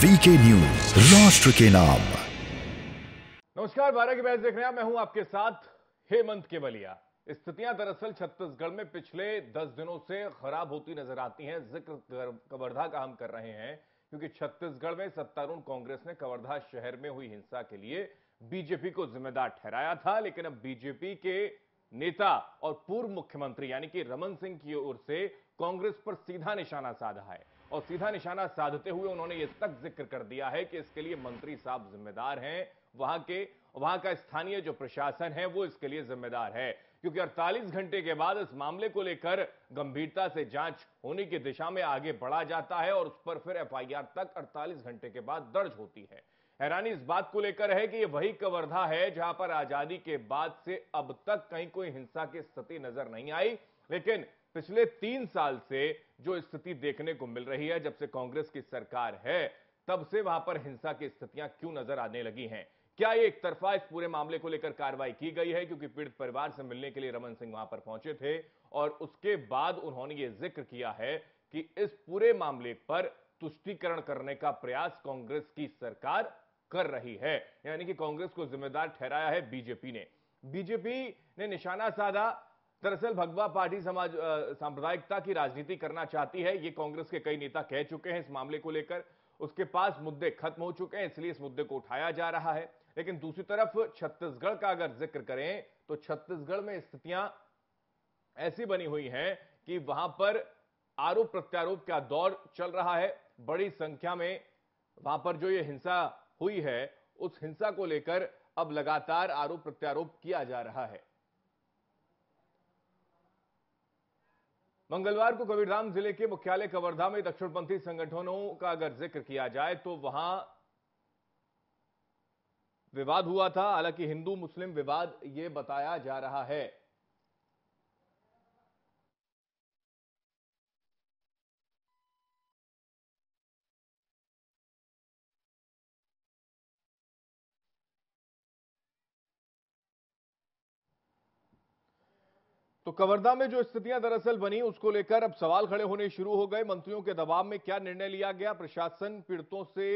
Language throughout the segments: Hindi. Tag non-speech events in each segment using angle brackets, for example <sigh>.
वीके न्यूज़ राष्ट्र के नाम। नमस्कार, बारह की बहस देख रहे हैं मैं हूँ आपके साथ हेमंत केवलिया। स्थितियाँ दरअसल छत्तीसगढ़ में पिछले दस दिनों से खराब होती नज़र आती हैं। ज़िक्र कवर्धा का हम कर रहे हैं, क्योंकि छत्तीसगढ़ में सत्तारूढ़ कांग्रेस ने कवर्धा शहर में हुई हिंसा के लिए बीजेपी को जिम्मेदार ठहराया था, लेकिन अब बीजेपी के नेता और पूर्व मुख्यमंत्री, यानी कि रमन सिंह की ओर से कांग्रेस पर सीधा निशाना साधा है। और सीधा निशाना साधते हुए उन्होंने यह तक ज़िक्र कर दिया है कि इसके लिए मंत्री साहब जिम्मेदार हैं। वहाँ के, वहाँ का स्थानीय जो प्रशासन है, वो इसके लिए जिम्मेदार है। क्योंकि 48 घंटे के बाद इस मामले को लेकर गंभीरता से जाँच होने की दिशा में आगे बढ़ा जाता है और उस पर फिर एफआईआर तक 48 घंटे के बाद दर्ज होती है। हैरानी इस बात को लेकर है कि यह वही कवर्धा है जहाँ पर आज़ादी के बाद से अब तक कहीं कोई हिंसा की स्थिति नज़र नहीं आई, लेकिन पिछले तीन साल से जो स्थिति देखने को मिल रही है, जब से कांग्रेस की सरकार है, तब से वहाँ पर हिंसा की स्थितियाँ क्यों नज़र आने लगी हैं? क्या एक तरफा इस पूरे मामले को लेकर कार्रवाई की गई है? क्योंकि पीड़ित परिवार से मिलने के लिए रमन सिंह वहाँ पर पहुँचे थे, और उसके बाद उन्होंने ये ज़िक्र किया है कि इस पूरे मामले पर तुष्टिकरण करने का प्रयास कांग्रेस की सरकार कर रही है। यानी कि कांग्रेस को जिम्मेदार ठहराया है बीजेपी ने। बीजेपी ने निशाना साधा दरअसल भगवा पार्टी समाज सांप्रदायिकता की राजनीति करना चाहती है, ये कांग्रेस के कई नेता कह चुके हैं इस मामले को लेकर। उसके पास मुद्दे खत्म हो चुके हैं, इसलिए इस मुद्दे को उठाया जा रहा है। लेकिन दूसरी तरफ़ छत्तीसगढ़ का अगर ज़िक्र करें तो छत्तीसगढ़ में स्थितियाँ ऐसी बनी हुई हैं कि वहाँ पर आरोप प्रत्यारोप का दौर चल रहा है। बड़ी संख्या में वहाँ पर जो ये हिंसा हुई है, उस हिंसा को लेकर अब लगातार आरोप प्रत्यारोप किया जा रहा है। मंगलवार को कबीरधाम ज़िले के मुख्यालय कवर्धा में दक्षिणपंथी संगठनों का अगर ज़िक्र किया जाए तो वहाँ विवाद हुआ था। हालाँकि हिंदू मुस्लिम विवाद यह बताया जा रहा है। तो कवर्धा में जो स्थितियाँ दरअसल बनी, उसको लेकर अब सवाल खड़े होने शुरू हो गए। मंत्रियों के दबाव में क्या निर्णय लिया गया? प्रशासन पीड़ितों से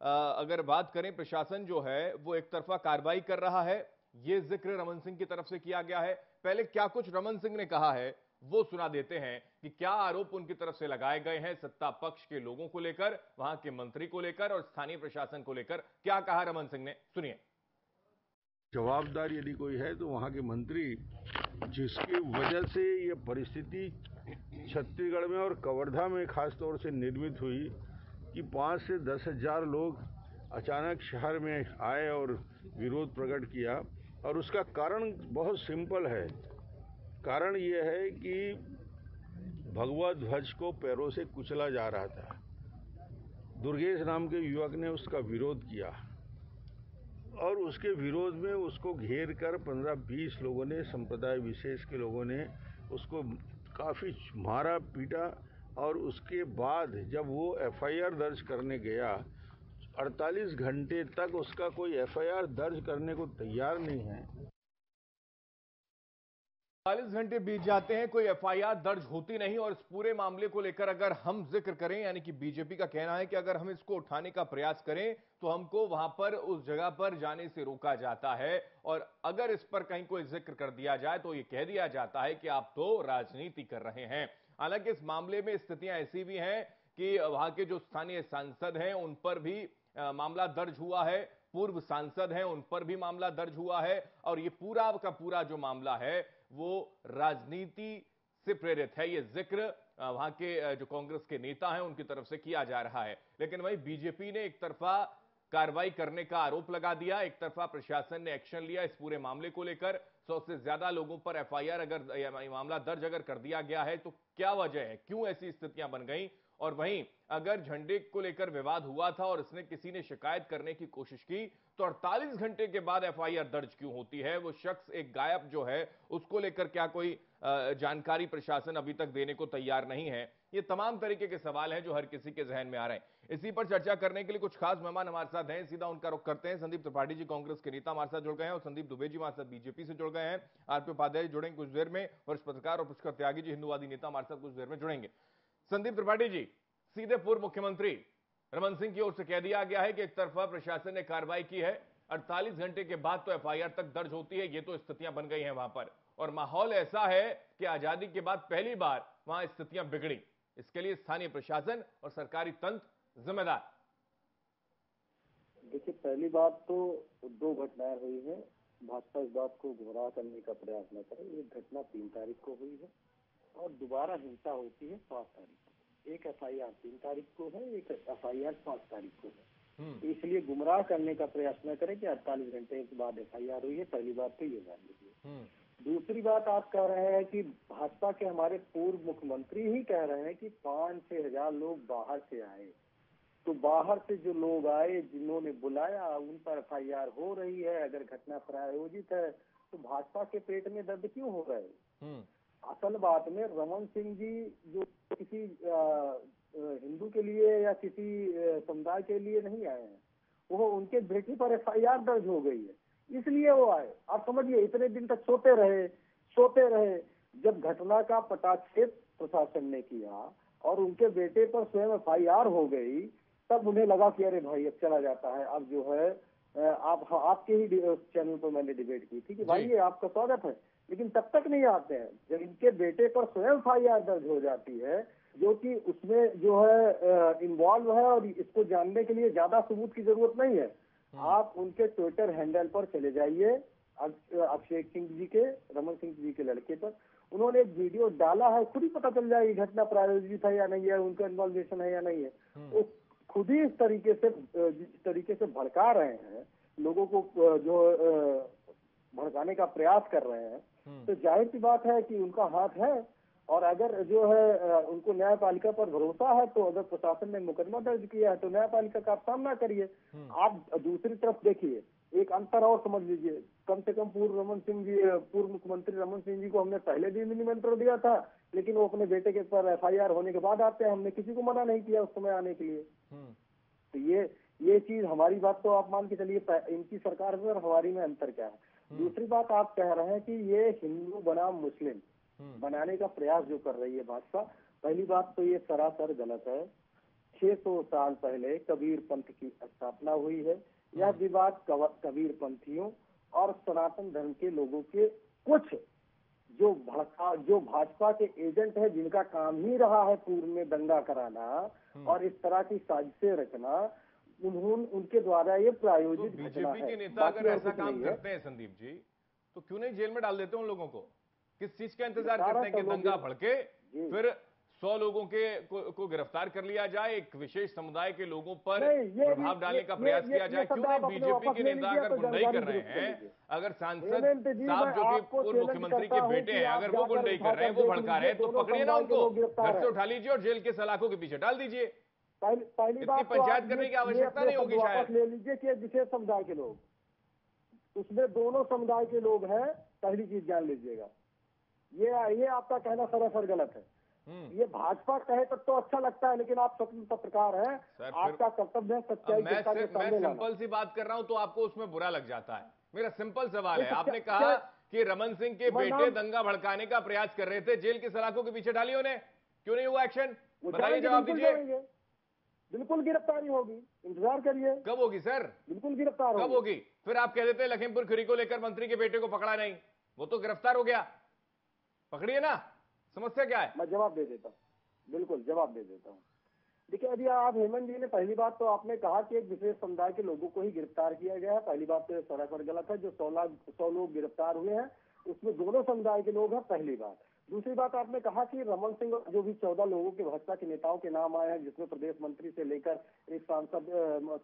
अगर बात करें, प्रशासन जो है, वो एक तरफा कार्रवाई कर रहा है। ये ज़िक्र रमन सिंह की तरफ़ से किया गया है। पहले क्या कुछ रमन सिंह ने कहा है, वो सुना देते हैं कि क्या आरोप उनकी तरफ़ से लगाए गए हैं सत्ता पक्ष के लोगों को लेकर, वहाँ के मंत्री को लेकर और स्थानीय प्रशासन को लेकर। क्या कहा रमन सिंह ने? सुनिए। जवाबदार यदि कोई है तो वहाँ के मंत्री जिसकी वजह से ये परिस्थिति छत्तीसगढ़ में और कवर्धा में खास तौर से निर्मित हुई कि पाँच से दस हज़ार लोग अचानक शहर में आए और विरोध प्रकट किया। और उसका कारण बहुत सिंपल है। कारण ये है कि भगवा ध्वज को पैरों से कुचला जा रहा था। दुर्गेश नाम के युवक ने उसका विरोध किया। और उसके विरोध में उसको घेर कर पंद्रह बीस लोगों ने, संप्रदाय विशेष के लोगों ने उसको काफ़ी मारा पीटा और उसके बाद जब वो एफआईआर दर्ज करने गया 48 घंटे तक उसका कोई एफआईआर दर्ज करने को तैयार नहीं है। चालीस घंटे बीत जाते हैं, कोई एफआईआर दर्ज होती नहीं और इस पूरे मामले को लेकर अगर हम ज़िक्र करें, यानी कि बीजेपी का कहना है कि अगर हम इसको उठाने का प्रयास करें तो हमको वहाँ पर, उस जगह पर जाने से रोका जाता है। और अगर इस पर कहीं कोई ज़िक्र कर दिया जाए तो ये कह दिया जाता है कि आप तो राजनीति कर रहे हैं। हालाँकि इस मामले में स्थितियाँ ऐसी भी हैं कि वहाँ के जो स्थानीय सांसद हैं, उन पर भी मामला दर्ज हुआ है। पूर्व सांसद हैं, उन पर भी मामला दर्ज हुआ है। और ये पूरा का पूरा जो मामला है वो राजनीति से प्रेरित है, ये ज़िक्र वहाँ के जो कांग्रेस के नेता हैं, उनकी तरफ़ से किया जा रहा है। लेकिन वही बीजेपी ने एक तरफा कार्रवाई करने का आरोप लगा दिया, एक तरफा प्रशासन ने एक्शन लिया इस पूरे मामले को लेकर। सौ से ज़्यादा लोगों पर एफआईआर अगर मामला दर्ज अगर कर दिया गया है तो क्या वजह है? क्यों ऐसी स्थितियाँ बन गई? और वहीं, अगर झंडे को लेकर विवाद हुआ था और इसने किसी ने शिकायत करने की कोशिश की तो 48 घंटे के बाद एफआईआर दर्ज क्यों होती है? वो शख्स एक गायब जो है, उसको लेकर क्या कोई जानकारी प्रशासन अभी तक देने को तैयार नहीं है? ये तमाम तरीके के सवाल हैं जो हर किसी के जहन में आ रहे हैं। इसी पर चर्चा करने के लिए कुछ खास मेहमान हमारे साथ हैं। सीधा उनका रुख करते हैं। संदीप त्रिपाठी जी कांग्रेस के नेता हमारे साथ जुड़ गए हैं और संदीप दुबे जी हमारे साथ बीजेपी से जुड़ गए हैं। आरपी उपाध्याय जुड़ेंगे कुछ देर में। वरिष्ठ पत्रकार और पुष्कर त्यागी जी हिंदुवादी नेता हमारे साथ कुछ देर में जुड़ेंगे। संदीप त्रिपाठी जी, सीधे पूर्व मुख्यमंत्री रमन सिंह की ओर से कह दिया गया है कि एक तरफा प्रशासन ने कार्रवाई की है। 48 घंटे के बाद तो एफआईआर तक दर्ज होती है, ये तो स्थितियाँ बन गई हैं वहाँ पर। और माहौल ऐसा है कि आज़ादी के बाद पहली बार वहाँ स्थितियाँ बिगड़ी। इसके लिए स्थानीय प्रशासन और सरकारी तंत्र जिम्मेदार। देखिए, पहली बात तो दो घटनाएँ हुई है। भाजपा इस बात को गुमराह करने का प्रयास न करे। ये घटना तीन तारीख को हुई है। और दोबारा हिंसा होती है पाँच तारीख को। एक एफ़ आई आर तीन तारीख को है एक एफ़ आई आर पाँच तारीख को है। हम्म, इसलिए गुमराह करने का प्रयास न करें कि अड़तालीस घंटे के बाद एफआईआर हुई है पहली बात तो ये जान लीजिए। हम्म, दूसरी बात आप कह रहे हैं कि भाजपा के हमारे पूर्व मुख्यमंत्री ही कह रहे हैं कि पाँच छह हज़ार लोग बाहर से आए। तो बाहर से जो लोग आए जिन्होंने बुलाया उन पर एफआईआर हो रही है अगर घटना प्रायोजित है तो भाजपा के पेट में दर्द क्यों हो रहा है? हम्म, असल बात में रमन सिंह जी जो किसी हिंदू के लिए या किसी समुदाय के लिए नहीं आए हैं वो उनके बेटी पर एफआईआर दर्ज हो गई है इसलिए वो आए। आप समझिए इतने दिन तक सोते रहे सोते रहे जब घटना का पटाक्षेप प्रशासन ने किया और उनके बेटे पर स्वयं एफआईआर हो गई तब उन्हें लगा कि अरे भाई अब चला जाता है अब जो है आप आपके ही चैनल पर मैंने डिबेट की थी कि भाई ये आपका स्वागत है। लेकिन तब तक नहीं आते हैं। जब इनके बेटे पर स्वयं एफ़ दर्ज हो जाती है जो कि उसमें जो है इन्वॉल्व है और इसको जानने के लिए ज़्यादा सबूत की ज़रूरत नहीं है। आप उनके ट्विटर हैंडल पर चले जाइए अभिषेक सिंह जी के रमन सिंह जी के लड़के पर। उन्होंने एक वीडियो डाला है खुद ही पता चल जाएगी घटना प्रायोजित है या नहीं है उनका इन्वॉल्वेशन है या नहीं है। वो खुद ही इस तरीके से जिस तरीके से भड़का रहे हैं लोगों को जो भड़काने का प्रयास कर रहे हैं तो ज़ाहिर सी बात है कि उनका हाथ है और अगर जो है उनको न्यायपालिका पर भरोसा है तो अगर प्रशासन ने मुकदमा दर्ज किया है तो न्यायपालिका का आप सामना करिए। आप दूसरी तरफ़ देखिए एक अंतर और समझ लीजिए। कम से कम पूर्व रमन सिंह जी पूर्व मुख्यमंत्री रमन सिंह जी को हमने पहले भी निमंत्रण दिया था लेकिन वो अपने बेटे के पर एफआईआर होने के बाद आते हैं। हमने किसी को मना नहीं किया उस समय आने के लिए। हम्म, तो ये ये चीज़ हमारी बात तो आप मान के चलिए इनकी सरकार में और हमारी में अंतर क्या है? दूसरी बात आप कह रहे हैं कि ये हिंदू बनाम मुस्लिम हम्म, बनाने का प्रयास जो कर रही है भाजपा पहली बात तो ये सरासर गलत है। 600 साल पहले कबीर पंथ की स्थापना हुई है। यह विवाद कबीर पंथियों और सनातन धर्म के लोगों के कुछ जो भड़का जो भाजपा के एजेंट है जिनका काम ही रहा है पूर्व में दंगा कराना और इस तरह की साजिशें रचना उन्होंने उनके द्वारा ये तो प्रायोजित घटना बीजेपी है। के नेता अगर ऐसा काम। करते हैं संदीप जी तो क्यों नहीं जेल में डाल देते उन लोगों को? किस चीज़ का इंतज़ार करते हैं कि तो दंगा भड़के फिर सौ लोगों के को, को गिरफ़्तार कर लिया जाए एक विशेष समुदाय के लोगों पर प्रभाव डालने का प्रयास किया जाए? क्यों नहीं बीजेपी के नेता अगर तो गुंडई कर रहे हैं अगर सांसद साहब जो कि पूर्व मुख्यमंत्री के बेटे हैं अगर वो गुंडई कर रहे हैं वो भड़का रहे हैं तो पकड़िए ना उनको घर से उठा लीजिए और जेल के सलाखों के पीछे डाल दीजिए। पहली पहली बात तो पंचायत करने की आवश्यकता नहीं होगी शायद। ले लीजिए कि विशेष समुदाय के लोग। उसमें दोनों समुदाय के लोग हैं पहली चीज़ जान लीजिएगा। ये ये आपका कहना सरासर गलत है। हम्म। ये भाजपा कहे तब तो अच्छा लगता है लेकिन आप स्वतंत्र पत्रकार हैं। आपका कर्तव्य है सच्चाई मैं के मैं सिंपल सी बात कर रहा हूँ तो आपको उसमें बुरा लग जाता है। मेरा सिंपल सवाल है। <laughs> आपने कहा कि रमन सिंह के बेटे दंगा भड़काने का प्रयास कर रहे थे जेल की सलाखों के पीछे डाली उन्हें। क्यों नहीं हुआ एक्शन बताइए जवाब दीजिए। बिल्कुल गिरफ्तारी होगी। इंतज़ार करिए। कब होगी सर? बिल्कुल गिरफ़्तार कब होगी। फिर आप कह देते हैं लखीमपुर खीरी को लेकर मंत्री के बेटे को पकड़ा नहीं। वो तो गिरफ़्तार हो गया। पकड़िए ना। समस्या क्या है? मैं जवाब दे देता हूँ। बिल्कुल जवाब दे देता हूँ। देखिए अभी आप हेमंत जी ने पहली बात तो आपने कहा कि एक विशेष समुदाय के लोगों को ही गिरफ़्तार किया गया है। पहली बात तो ये सरासर गलत है। जो सौ लाख सौ लोग गिरफ़्तार हुए हैं उसमें दोनों समुदाय के लोग हैं पहली बात। दूसरी बात आपने कहा कि रमन सिंह और जो भी चौदह लोगों के भाजपा के नेताओं के नाम आए हैं जिसमें प्रदेश मंत्री से लेकर एक सांसद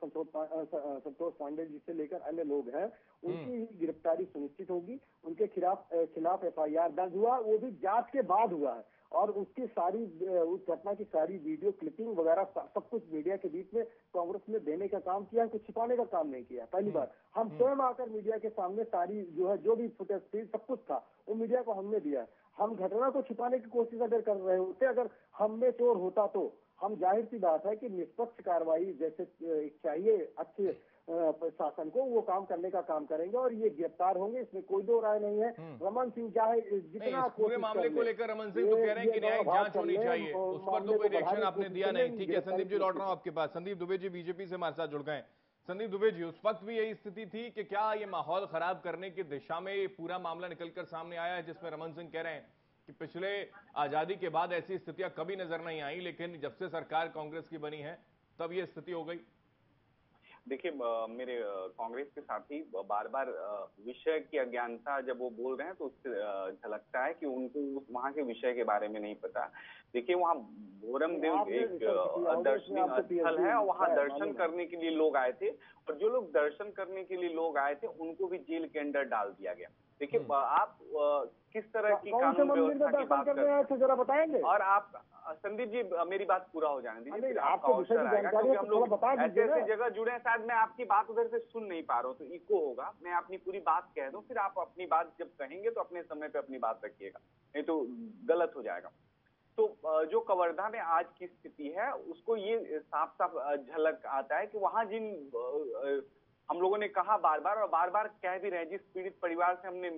संतोष पांडे जी से लेकर अन्य लोग हैं उनकी ही गिरफ्तारी सुनिश्चित होगी। उनके खिलाफ खिलाफ एफआईआर दर्ज हुआ वो भी जाँच के बाद हुआ है। और उसकी सारी उस घटना की सारी वीडियो क्लिपिंग वगैरह सब कुछ मीडिया के बीच में कांग्रेस ने देने का काम किया है कुछ छिपाने का काम नहीं किया। पहली बार हम स्वयं आकर मीडिया के सामने सारी जो है जो भी फुटेज थी सब कुछ था वो मीडिया को हमने दिया है। हम घटना को छिपाने की कोशिश अगर कर रहे होते अगर हम में चोर होता तो हम ज़ाहिर सी बात है कि निष्पक्ष कार्रवाई जैसे चाहिए अच्छे प्रशासन को वो काम करने का काम करेंगे और ये गिरफ़्तार होंगे इसमें कोई दो राय नहीं है। रमन सिंह चाहे जितना पूरे मामले को लेकर रमन सिंह तो कह रहे हैं कि न्यायिक जाँच होनी चाहिए। उस पर तो कोई रिएक्शन आपने दिया नहीं। ठीक है संदीप जी लौट रहा हूँ आपके पास। संदीप दुबे जी बीजेपी से हमारे साथ जुड़ गए हैं। संदीप दुबे जी, उस वक्त भी यही स्थिति थी कि क्या ये माहौल खराब करने की दिशा में पूरा मामला निकलकर सामने आया है, जिसमें रमन सिंह कह रहे हैं कि पिछले आज़ादी के बाद ऐसी स्थितियाँ कभी नज़र नहीं आई, लेकिन जब से सरकार कांग्रेस की बनी है, तब ये स्थिति हो गई। देखिए मेरे कांग्रेस के साथी बार बार विषय की अज्ञानता जब वो बोल रहे हैं तो उससे झलकता है कि उनको वहाँ के विषय के बारे में नहीं पता। देखिए वहाँ भोरम देव एक होगा, दर्शनीय स्थल है और वहाँ दर्शन करने के लिए लोग आए थे और जो लोग दर्शन करने के लिए लोग आए थे उनको भी जेल के अंदर डाल दिया गया। देखिए आप किस तरह की कौन से कानून मंदिर में व्यवस्था की दर्शन बात करने कर आए थे जरा बताएँगे? और आप संदीप जी मेरी बात पूरा हो जाने दीजिए आपको आपका अवसर आएगा क्योंकि हम तो लोग बता ऐसे दीजिए ऐसे जगह जुड़े हैं शायद मैं आपकी बात उधर से सुन नहीं पा रहा हूँ तो इको होगा मैं अपनी पूरी बात कह दूँ फिर आप अपनी बात जब कहेंगे तो अपने समय पे अपनी बात रखिएगा नहीं तो गलत हो जाएगा। तो जो कवर्धा में आज की स्थिति है उसको ये साफ़ साफ़ झलक आता है कि वहाँ जिन हम लोगों ने कहा बार बार और बार बार कह भी रहे जिस पीड़ित परिवार से हमने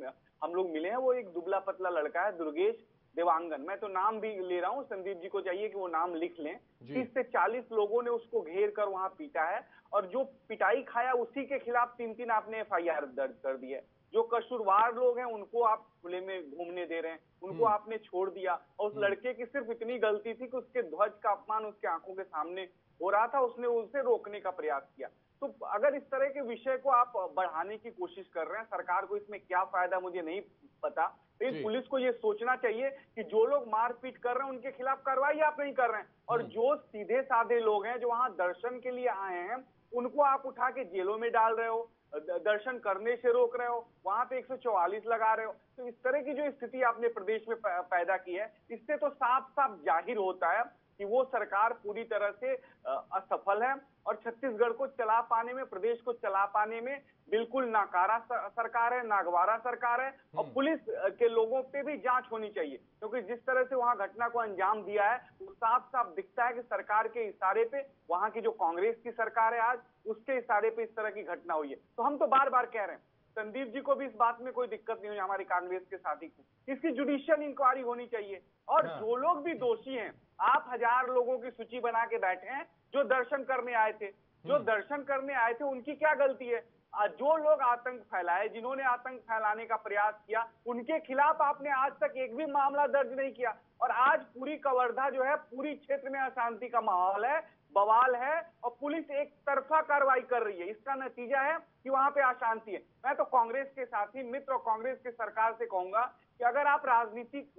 हम लोग मिले हैं वो एक दुबला पतला लड़का है दुर्गेश देवांगन। मैं तो नाम भी ले रहा हूँ संदीप जी को चाहिए कि वो नाम लिख लें। तीस से चालीस लोगों ने उसको घेर कर वहाँ पीटा है और जो पिटाई खाया उसी के खिलाफ तीन तीन आपने एफआईआर दर्ज कर दी है। जो कसूरवार लोग हैं उनको आप खुले में घूमने दे रहे हैं उनको आपने छोड़ दिया। और उस लड़के की सिर्फ़ इतनी गलती थी कि उसके ध्वज का अपमान उसके आँखों के सामने हो रहा था उसने उसे रोकने का प्रयास किया। तो अगर इस तरह के विषय को आप बढ़ाने की कोशिश कर रहे हैं सरकार को इसमें क्या फ़ायदा मुझे नहीं पता। लेकिन पुलिस को ये सोचना चाहिए कि जो लोग मारपीट कर रहे हैं उनके खिलाफ कार्रवाई आप नहीं कर रहे हैं। और जो। सीधे साधे लोग हैं जो वहाँ दर्शन के लिए आए हैं उनको आप उठा के जेलों में डाल रहे हो दर्शन करने से रोक रहे हो वहाँ पे 144 लगा रहे हो। तो इस तरह की जो स्थिति आपने प्रदेश में पैदा की है इससे तो साफ़ साफ़ ज़ाहिर होता है कि वो सरकार पूरी तरह से असफल है और छत्तीसगढ़ को चला पाने में प्रदेश को चला पाने में बिल्कुल नाकारा सरकार है नागवारा सरकार है और पुलिस के लोगों पे भी जाँच होनी चाहिए। क्योंकि जिस तरह से वहाँ घटना को अंजाम दिया है वो साफ़ साफ़ दिखता है कि सरकार के इशारे पे वहाँ की जो कांग्रेस की सरकार है आज उसके इशारे पे इस तरह की घटना हुई है। तो हम तो बार बार कह रहे हैं। संदीप जी को भी इस बात में कोई दिक्कत नहीं हुई हमारी कांग्रेस के साथी को। इसकी जुडिशियल इंक्वायरी होनी चाहिए। और हाँ। जो लोग भी दोषी हैं आप हज़ार लोगों की सूची बना के बैठे हैं जो दर्शन करने आए थे। जो दर्शन करने आए थे उनकी क्या गलती है? जो लोग आतंक फैलाए जिन्होंने आतंक फैलाने का प्रयास किया उनके खिलाफ आपने आज तक एक भी मामला दर्ज नहीं किया। और आज पूरी कवर्धा जो है पूरी क्षेत्र में अशांति का माहौल है बवाल है और पुलिस एक तरफा कार्रवाई कर रही है। इसका नतीजा है कि वहाँ पे अशांति है। मैं तो कांग्रेस के साथी मित्र और कांग्रेस के सरकार से कहूँगा कि अगर आप राजनीति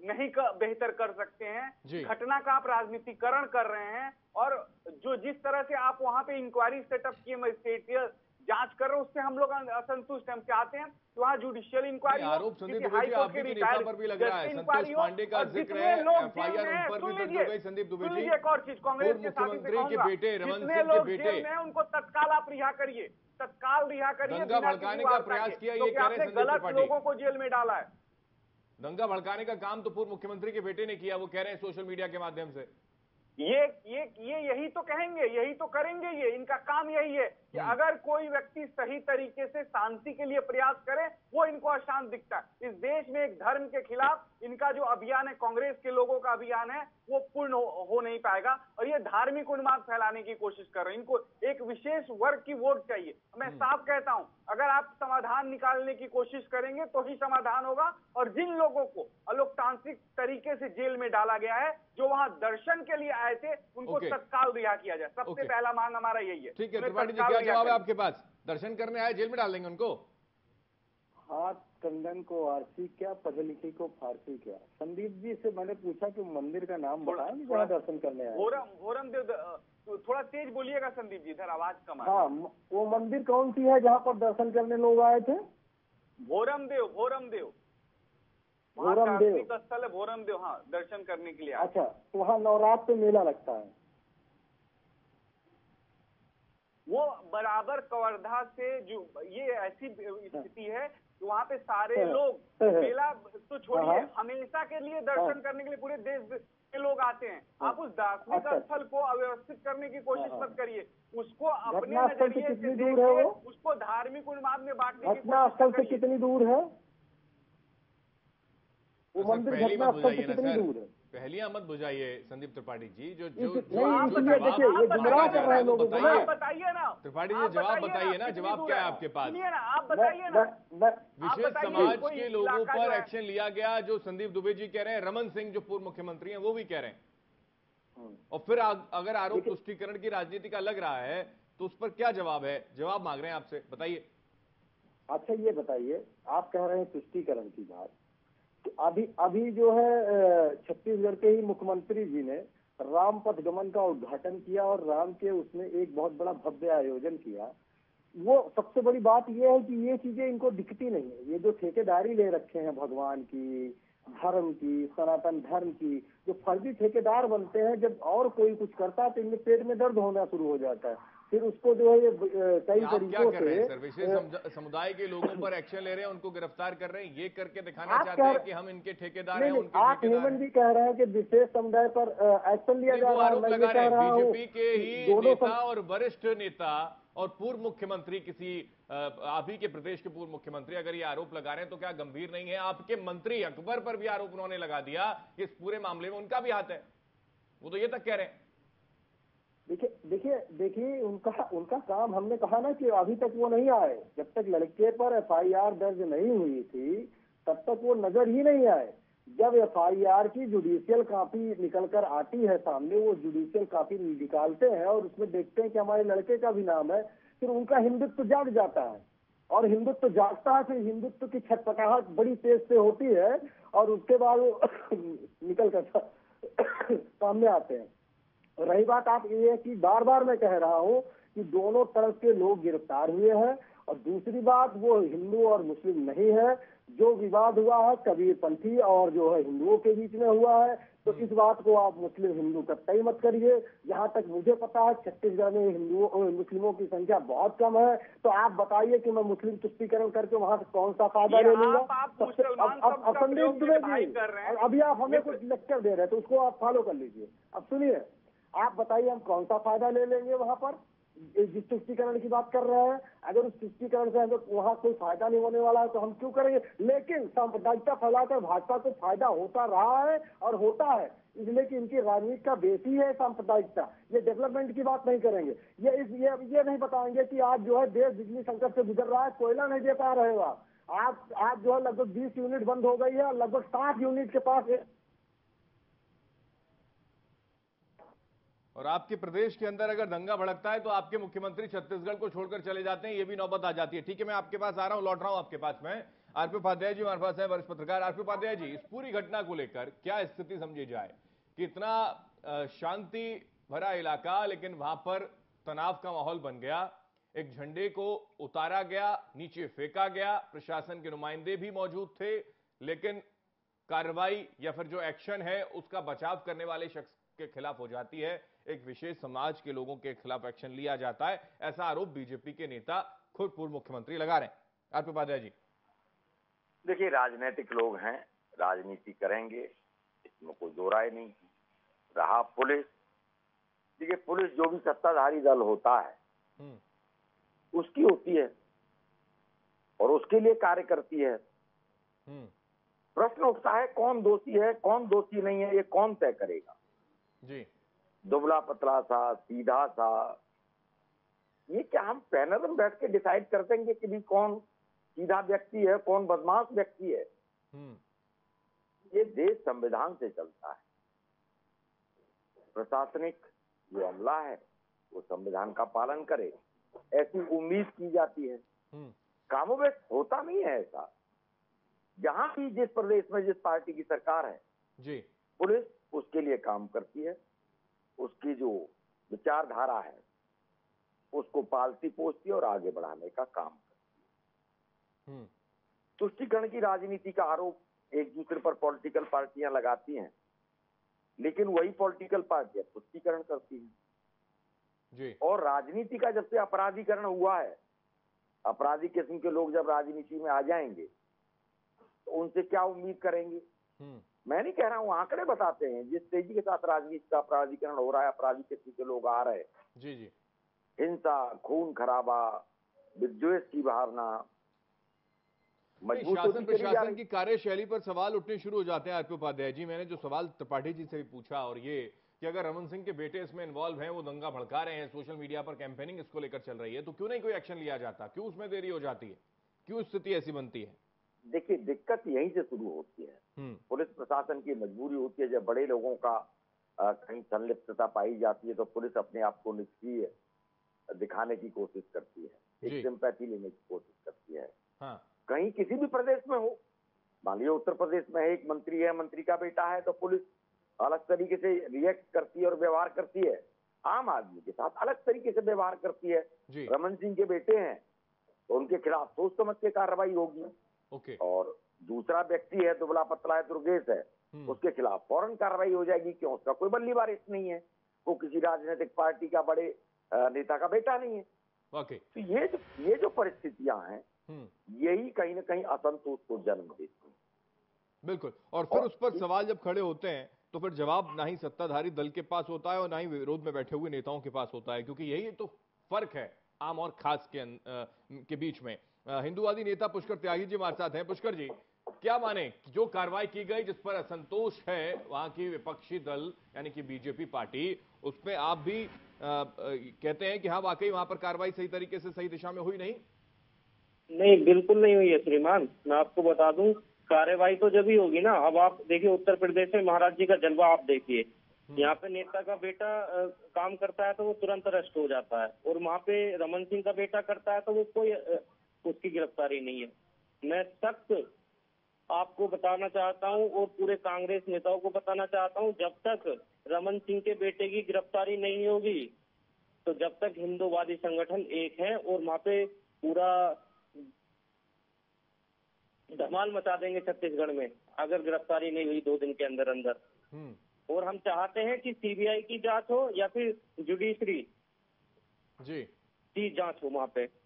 नहीं कर, बेहतर कर सकते हैं घटना का आप राजनीतिकरण कर रहे हैं और जो जिस तरह से आप वहाँ पे इंक्वायरी सेटअप किए मजिस्ट्रेटियल जाँच कर रहे हैं उससे हम लोग असंतुष्ट हैं। हम चाहते हैं कि वहाँ जुडिशियल इंक्वायरी आरोप संदीप की पर भी लग रहा है। संतोष पांडे का ज़िक्र है एफआईआर उन पर भी दर्ज हो गई संदीप दुबे जी। एक और चीज़ कांग्रेस के साथी मुख्यमंत्री के बेटे रमन सिंह के बेटे। हैं, उनको तत्काल आप रिहा करिए। तत्काल रिहा करिए दंगा भड़काने का प्रयास किया, ये कह रहे हैं गलत। लोगों को जेल में डाला है? दंगा भड़काने का काम तो पूर्व मुख्यमंत्री के बेटे ने किया वो कह रहे हैं सोशल मीडिया के माध्यम से। ये ये ये यही तो कहेंगे यही तो करेंगे ये इनका काम यही है कि अगर कोई व्यक्ति सही तरीके से शांति के लिए प्रयास करे वो इनको अशांत दिखता है। इस देश में एक धर्म के खिलाफ इनका जो अभियान है कांग्रेस के लोगों का अभियान है वो पूर्ण हो, हो नहीं पाएगा और ये धार्मिक उन्माद फैलाने की कोशिश कर रहे हैं। इनको एक विशेष वर्ग की वोट चाहिए। मैं साफ़ कहता हूँ अगर आप समाधान निकालने की कोशिश करेंगे तो ही समाधान होगा और जिन लोगों को अलोकतांत्रिक तरीके से जेल में डाला गया है जो वहाँ दर्शन के लिए आए थे उनको तत्काल रिहा किया जाए। सबसे पहला मांग हमारा यही है। ठीक है है। आपके पास? दर्शन करने आए जेल में डाल देंगे उनको? हाथ कंगन को आरसी क्या पढ़े लिखे को फारसी क्या? संदीप जी से मैंने पूछा कि मंदिर का नाम थोड़ा- दर्शन करने देव तो थोड़ा तेज बोलिएगा संदीप जी इधर आवाज़ कम आ हाँ। वो मंदिर कौन सी है जहाँ पर दर्शन करने लोग आए थे? भोरम देव भोरम देव भोरम देव। दार्शनिक स्थल है भोरम देव हाँ दर्शन करने के लिए अच्छा तो वहाँ नवरात्र मेला लगता है। वो बराबर कवर्धा से जो ये ऐसी स्थिति है वहाँ पे सारे हाँ। लोग हाँ। मेला तो छोड़िए हाँ। हमेशा के लिए दर्शन। करने के लिए पूरे देश के लोग आते हैं आप उस दार्शनिक अच्छा। स्थल को अव्यवस्थित करने की कोशिश मत करिए उसको अपने नज़रिए से देखिए दूर है उसको धार्मिक उन्माद में बांटने की स्थल से कितनी दूर है वो मंदिर घटना स्थल से कितनी दूर है पहलियाँ मत बुझाइए संदीप त्रिपाठी जी जो जो हैं बताइए। ना। त्रिपाठी जी, जवाब बताइए ना, जवाब क्या है? आपके पास? ना आप बताइए ना। विशेष समाज के लोगों पर एक्शन लिया गया जो संदीप दुबे जी कह रहे हैं रमन सिंह जो पूर्व मुख्यमंत्री हैं वो भी कह रहे हैं। हम्म। और फिर अगर आरोप तुष्टिकरण की राजनीति का लग रहा है तो उस पर क्या जवाब है? जवाब मांग रहे हैं आपसे बताइए। अच्छा ये बताइए आप कह रहे हैं तुष्टिकरण की बात अभी अभी जो है छत्तीसगढ़ के ही मुख्यमंत्री जी ने राम पथ गमन का उद्घाटन किया और राम के उसमें एक बहुत बड़ा भव्य आयोजन किया। वो सबसे बड़ी बात यह है कि ये चीज़ें इनको दिखती नहीं है। ये जो ठेकेदारी ले रखे हैं भगवान की, धर्म की, सनातन धर्म की, जो फर्जी ठेकेदार बनते हैं, जब और कोई कुछ करता है तो इनमें पेट में दर्द होना शुरू हो जाता है। फिर उसको जो है ये कई क्या तरीकों कर रहे हैं से विशेष समुदाय के लोगों पर एक्शन ले रहे हैं उनको गिरफ़्तार कर रहे हैं? ये करके दिखाना चाहते हैं कि हम इनके ठेकेदार हैं उनके आप ठेकेदार हेमंत हैं? जी कह रहे हैं कि विशेष समुदाय पर एक्शन लिया जा रहा है मैं ये कह रहा हूँ बीजेपी के ही नेता और वरिष्ठ नेता और पूर्व मुख्यमंत्री किसी आप ही के प्रदेश के पूर्व मुख्यमंत्री अगर ये आरोप लगा रहे हैं तो क्या गंभीर नहीं है? आपके मंत्री अकबर पर भी आरोप उन्होंने लगा दिया कि इस पूरे मामले में उनका भी हाथ है। वो तो ये तक कह रहे हैं। देखिए देखिए देखिए, उनका उनका काम हमने कहा ना कि अभी तक वो नहीं आए। जब तक लड़के पर एफआईआर दर्ज नहीं हुई थी, तब तक वो नज़र ही नहीं आए। जब एफआईआर की जुडिशियल कॉपी निकल कर आती है सामने, वो जुडिशियल कॉपी निकालते हैं और उसमें देखते हैं कि हमारे लड़के का भी नाम है, फिर उनका हिंदुत्व जाग जाता है। और हिंदुत्व जागता है, फिर हिंदुत्व की छटपटाहट बड़ी तेज से होती है और उसके बाद वो <coughs> निकल कर सामने आते हैं। रही बात आप ये है कि बार बार मैं कह रहा हूँ कि दोनों तरफ़ के लोग गिरफ़्तार हुए हैं और दूसरी बात वो हिंदू और मुस्लिम नहीं है। जो विवाद हुआ है कबीरपंथी और जो है हिंदुओं के बीच में हुआ है तो इस बात को आप मुस्लिम हिंदू कतई मत करिए। जहाँ तक मुझे पता है छत्तीसगढ़ में हिंदुओं मुस्लिमों की संख्या बहुत कम है। तो आप बताइए कि मैं मुस्लिम तुष्टीकरण करके वहाँ से कौन सा फ़ायदा ले लूँगा? का हैं। अभी आप हमें कुछ लेक्चर दे रहे हैं तो उसको आप फॉलो कर लीजिए। अब सुनिए। आप बताइए, हम कौन सा फ़ायदा ले लेंगे वहाँ पर? जिस तुष्टिकरण की बात कर रहे हैं, अगर उस तुष्टिकरण से हमें वहाँ कोई फ़ायदा नहीं होने वाला है तो हम क्यों करेंगे? लेकिन सांप्रदायिकता फैलाकर भाजपा को फ़ायदा होता रहा है और होता है, इसलिए कि इनकी राजनीति का बेसी है सांप्रदायिकता। ये डेवलपमेंट की बात नहीं करेंगे। ये इस, ये ये नहीं बताएँगे कि आज जो है देश बिजली संकट से गुजर रहा है, कोयला नहीं दे पा रहे हो आप। आप आज जो है लगभग बीस यूनिट बंद हो गई है और लगभग साठ यूनिट के पास और आपके प्रदेश के अंदर अगर दंगा भड़कता है तो आपके मुख्यमंत्री छत्तीसगढ़ को छोड़कर चले जाते हैं, ये भी नौबत आ जाती है। ठीक है, मैं आपके पास आ रहा हूँ, लौट रहा हूँ आपके पास में। आरपी उपाध्याय जी, हमारे पास है वरिष्ठ पत्रकार। आरपी उपाध्याय जी, इस पूरी घटना को लेकर क्या स्थिति समझी जाए? कि इतना शांति भरा इलाका, लेकिन वहाँ पर तनाव का माहौल बन गया। एक झंडे को उतारा गया, नीचे फेंका गया, प्रशासन के नुमाइंदे भी मौजूद थे, लेकिन कार्रवाई या फिर जो एक्शन है, उसका बचाव करने वाले शख्स के खिलाफ हो जाती है। एक विशेष समाज के लोगों के खिलाफ एक्शन लिया जाता है। ऐसा आरोप बीजेपी के नेता खुद पूर्व मुख्यमंत्री लगा रहे हैं। आरपी उपाध्याय जी। देखिए राजनीतिक लोग हैं राजनीति करेंगे इसमें कोई दो राय नहीं। रहा पुलिस। देखिए पुलिस जो भी सत्ताधारी दल होता है हम्म, उसकी होती है और उसके लिए कार्य करती है। हम्म, प्रश्न उठता है कौन दोषी है कौन दोषी नहीं है ये कौन तय करेगा? जी। दुबला पतला सा सीधा सा। ये क्या हम पैनल में बैठ के डिसाइड कर देंगे कि भी कौन सीधा व्यक्ति है कौन बदमाश व्यक्ति है? हम्म, ये देश संविधान से चलता है। प्रशासनिक जो अमला है वो संविधान का पालन करे। ऐसी उम्मीद की जाती है। हम्म, कामों में होता नहीं है ऐसा। जहाँ भी जिस प्रदेश में जिस पार्टी की सरकार है जी। पुलिस उसके लिए काम करती है। उसकी जो विचारधारा है उसको पालती पोसती और आगे बढ़ाने का काम करती हम्म, है तुष्टिकरण की राजनीति का आरोप एक दूसरे पर पॉलिटिकल पार्टियाँ लगाती हैं लेकिन वही पॉलिटिकल पार्टियाँ तुष्टिकरण करती हैं। जी। और राजनीति का जब से अपराधीकरण हुआ है अपराधी किस्म के लोग जब राजनीति में आ जाएँगे तो उनसे क्या उम्मीद करेंगे? हम्म, मैं नहीं कह रहा हूँ आंकड़े बताते हैं जिस तेज़ी के साथ राजनीति का अपराधीकरण हो रहा है अपराधी के पीछे लोग आ रहे जी जी। हिंसा खून खराबा विद्वेष की भावना शासन प्रशासन की कार्यशैली पर सवाल उठने शुरू हो जाते हैं आरपी उपाध्याय जी। मैंने जो सवाल त्रिपाठी जी से भी पूछा और ये कि अगर रमन सिंह के बेटे इसमें इन्वॉल्व हैं वो दंगा भड़का रहे हैं सोशल मीडिया पर कैंपेनिंग इसको लेकर चल रही है तो क्यों नहीं कोई एक्शन लिया जाता? क्यों उसमें देरी हो जाती है? क्यों स्थिति ऐसी बनती है? देखिए दिक्कत यहीं से शुरू होती है। हम्म। पुलिस प्रशासन की मजबूरी होती है जब बड़े लोगों का कहीं संलिप्तता पाई जाती है तो पुलिस अपने आप को निष्क्रिय दिखाने की कोशिश करती है। एक सिंपैथी लेने की कोशिश करती है। हाँ। कहीं किसी भी प्रदेश में हो मान लीजिए उत्तर प्रदेश में एक मंत्री है मंत्री का बेटा है तो पुलिस अलग तरीके से रिएक्ट करती है और व्यवहार करती है। आम आदमी के साथ अलग तरीके से व्यवहार करती है। रमन सिंह के बेटे हैं तो उनके खिलाफ सोच समझ के कार्रवाई होगी। ओके और दूसरा व्यक्ति है दुबला पतला है दुर्गेश है हम्म, उसके खिलाफ फ़ौरन कार्रवाई हो जाएगी क्यों? उसका कोई बल्ली बारिश नहीं है। वो किसी राजनीतिक पार्टी का बड़े नेता का बेटा नहीं है। वाकई तो ये जो ये जो परिस्थितियाँ हैं हम्म। यही कहीं ना कहीं असंतोष को जन्म देती हैं। बिल्कुल। और फिर और उस पर सवाल जब खड़े होते हैं तो फिर जवाब ना ही सत्ताधारी दल के पास होता है और ना ही विरोध में बैठे हुए नेताओं के पास होता है क्योंकि यही तो फ़र्क है आम और खास के अन- अ, के बीच में। हिंदुवादी नेता पुष्कर त्यागी जी हमारे साथ हैं। पुष्कर जी क्या माने जो कार्रवाई की गई जिस पर असंतोष है वहाँ की विपक्षी दल यानी कि बीजेपी पार्टी उसमें आप भी अ, अ, कहते हैं कि हाँ वाकई वहाँ पर कार्रवाई सही तरीके से सही दिशा में हुई नहीं? नहीं बिल्कुल नहीं हुई है श्रीमान। मैं आपको बता दूँ कार्यवाही तो जब ही होगी ना अब आप देखिए उत्तर प्रदेश में महाराज जी का जलवा आप देखिए। यहाँ पे नेता का बेटा अ, काम करता है तो वो तुरंत अरेस्ट हो जाता है। और वहाँ पे रमन सिंह का बेटा करता है तो वो कोई उसकी गिरफ्तारी नहीं है। मैं सख्त आपको बताना चाहता हूँ और पूरे कांग्रेस नेताओं को बताना चाहता हूँ जब तक रमन सिंह के बेटे की गिरफ्तारी नहीं होगी तो जब तक हिंदूवादी संगठन एक है और वहाँ पे पूरा धमाल मचा देंगे छत्तीसगढ़ में अगर गिरफ्तारी नहीं हुई दो दिन के अंदर अंदर। हम्म। और हम चाहते हैं कि सीबीआई की जाँच हो या फिर जुडिशरी जी। की जाँच हो वहाँ पे।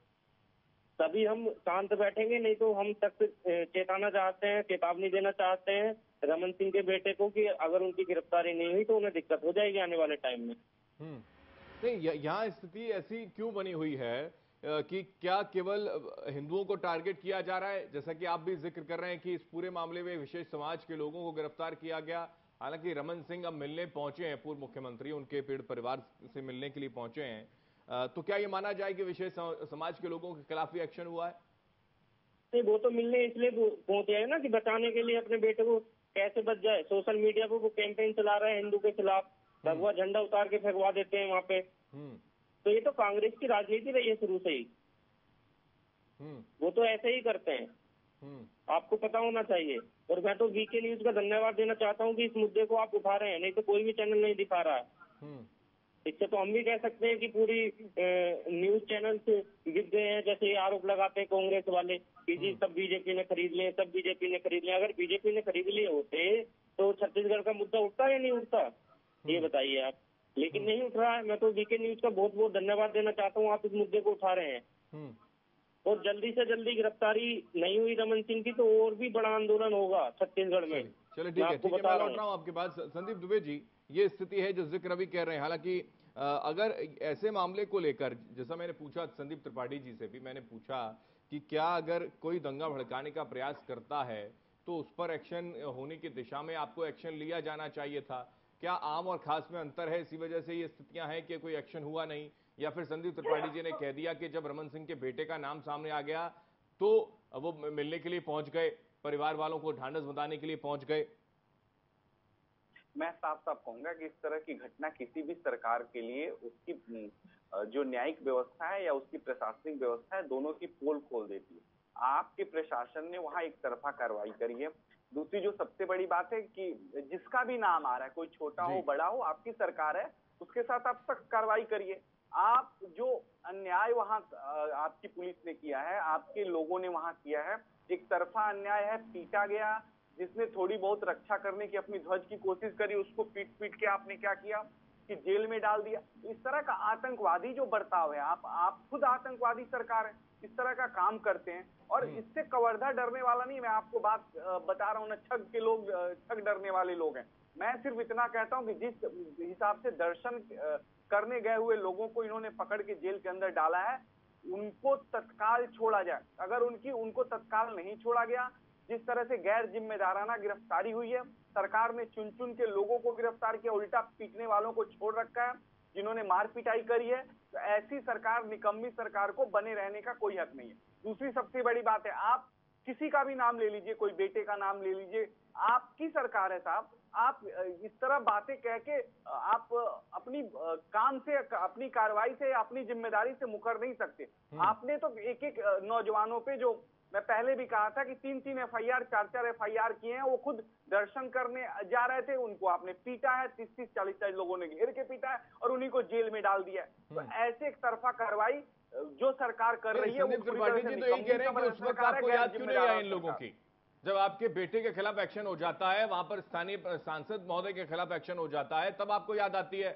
तभी हम शांत बैठेंगे नहीं तो हम अ, चेताना चाहते हैं चेतावनी देना चाहते हैं रमन सिंह के बेटे को कि अगर उनकी गिरफ्तारी नहीं हुई तो उन्हें दिक्कत हो जाएगी आने वाले टाइम में। हम्म। नहीं यहाँ स्थिति ऐसी क्यों बनी हुई है कि क्या केवल हिंदुओं को टारगेट किया जा रहा है? जैसा कि आप भी ज़िक्र कर रहे हैं कि इस पूरे मामले में विशेष समाज के लोगों को गिरफ़्तार किया गया। हालाँकि रमन सिंह अब मिलने पहुँचे हैं पूर्व मुख्यमंत्री उनके पीड़ित परिवार से मिलने के लिए पहुँचे हैं। तो क्या ये माना जाए कि विशेष समाज के लोगों के खिलाफ भी एक्शन हुआ है? नहीं वो तो मिलने इसलिए पहुं- पहुँचे हैं ना कि बचाने के लिए अपने बेटे को कैसे बच जाए? सोशल मीडिया पर वो कैंपेन चला रहे हैं हिंदू के खिलाफ। भगवा झंडा उतार के फेंकवा देते हैं वहाँ पे। हम्म। तो ये तो कांग्रेस की राजनीति रही है शुरू से ही। हम्म। वो तो ऐसे ही करते हैं। हम्म। आपको पता होना चाहिए। और मैं तो वीके न्यूज़ का धन्यवाद देना चाहता हूँ कि इस मुद्दे को आप उठा रहे हैं। नहीं तो कोई भी चैनल नहीं दिखा रहा है। हम्म। इससे तो हम भी कह सकते हैं कि पूरी न्यूज़ चैनल गिर गए हैं जैसे आरोप लगाते हैं कांग्रेस वाले। कि जी सब बीजेपी ने खरीद लिए सब बीजेपी ने खरीद लिए। अगर बीजेपी ने खरीद लिए होते तो छत्तीसगढ़ का मुद्दा उठता या नहीं उठता? ये बताइए आप। लेकिन नहीं उठ रहा है। मैं तो वीके न्यूज़ का बहुत बहुत धन्यवाद देना चाहता हूँ। आप इस मुद्दे को उठा रहे हैं। हम्म। और जल्दी से जल्दी गिरफ्तारी नहीं हुई रमन सिंह की तो और भी बड़ा आंदोलन होगा छत्तीसगढ़ में। चलिए ठीक है आपको ठीक है बता मैं रहा लौट। रहा हूँ आपके पास। संदीप दुबे जी ये स्थिति है जो ज़िक्र अभी कह रहे हैं। हालाँकि अगर ऐसे मामले को लेकर, जैसा मैंने पूछा संदीप त्रिपाठी जी से भी, मैंने पूछा कि क्या अगर कोई दंगा भड़काने का प्रयास करता है तो उस पर एक्शन होने की दिशा में आपको एक्शन लिया जाना चाहिए था? क्या आम और खास में अंतर है? इसी वजह से ये स्थितियाँ हैं कि कोई एक्शन हुआ नहीं? या फिर संदीप त्रिपाठी जी ने कह दिया कि जब रमन सिंह के बेटे का नाम सामने आ गया तो वो मिलने के लिए पहुँच गए, परिवार वालों को ढांढस बताने के लिए पहुँच गए मैं साफ़ साफ़ कहूँगा कि इस तरह की घटना किसी भी सरकार के लिए उसकी जो न्यायिक व्यवस्था है या उसकी प्रशासनिक व्यवस्था है दोनों की पोल खोल देती है। आपके प्रशासन ने वहाँ एक तरफा कार्रवाई करी है। दूसरी जो सबसे बड़ी बात है कि जिसका भी नाम आ रहा है कोई छोटा हो बड़ा हो आपकी सरकार है उसके साथ आप सख्त कार्रवाई करिए। आप जो अन्याय वहाँ आपकी पुलिस ने किया है आपके लोगों ने वहाँ किया है एक तरफा अन्याय है पीटा गया जिसने थोड़ी बहुत रक्षा करने की अपनी ध्वज की कोशिश करी उसको पीट पीट के आपने क्या किया? कि जेल में डाल दिया। इस तरह का आतंकवादी जो बर्ताव है आप आप खुद आतंकवादी सरकार है इस तरह का काम करते हैं। और इससे कवर्धा डरने वाला नहीं मैं आपको बात बता रहा हूँ ना छग के लोग छग डरने वाले लोग हैं। मैं सिर्फ़ इतना कहता हूँ कि जिस हिसाब से दर्शन करने गए हुए लोगों को इन्होंने पकड़ के जेल के अंदर डाला है उनको तत्काल छोड़ा जाए। अगर उनकी उनको तत्काल नहीं छोड़ा गया जिस तरह से गैर जिम्मेदाराना गिरफ्तारी हुई है सरकार ने चुन चुन के लोगों को गिरफ़्तार किया उल्टा पीटने वालों को छोड़ रखा है जिन्होंने मार पिटाई करी है तो ऐसी सरकार निकम्मी सरकार को बने रहने का कोई हक नहीं है। दूसरी सबसे बड़ी बात है आप किसी का भी नाम ले लीजिए कोई बेटे का नाम ले लीजिए आपकी सरकार है साहब आप इस तरह बातें कह के आप अपनी काम से अपनी कार्रवाई से अपनी ज़िम्मेदारी से मुकर नहीं सकते। आपने तो एक एक नौजवानों पे जो मैं पहले भी कहा था कि तीन तीन एफ़ आई आर चार चार एफ़ आई आर किए हैं वो खुद दर्शन करने जा रहे थे उनको आपने पीटा है तीस तीस चालीस चालीस लोगों ने घेर के पीटा है और उन्हीं को जेल में डाल दिया है। तो ऐसे एक तरफा कार्रवाई जो सरकार कर रही है वो त्रिपाठी जी तो यही कह रहे हैं कि उस वक्त आपको याद क्यों नहीं आया इन लोगों की? जब आपके बेटे के खिलाफ एक्शन हो जाता है वहाँ पर स्थानीय सांसद महोदय के खिलाफ एक्शन हो जाता है तब आपको याद आती है।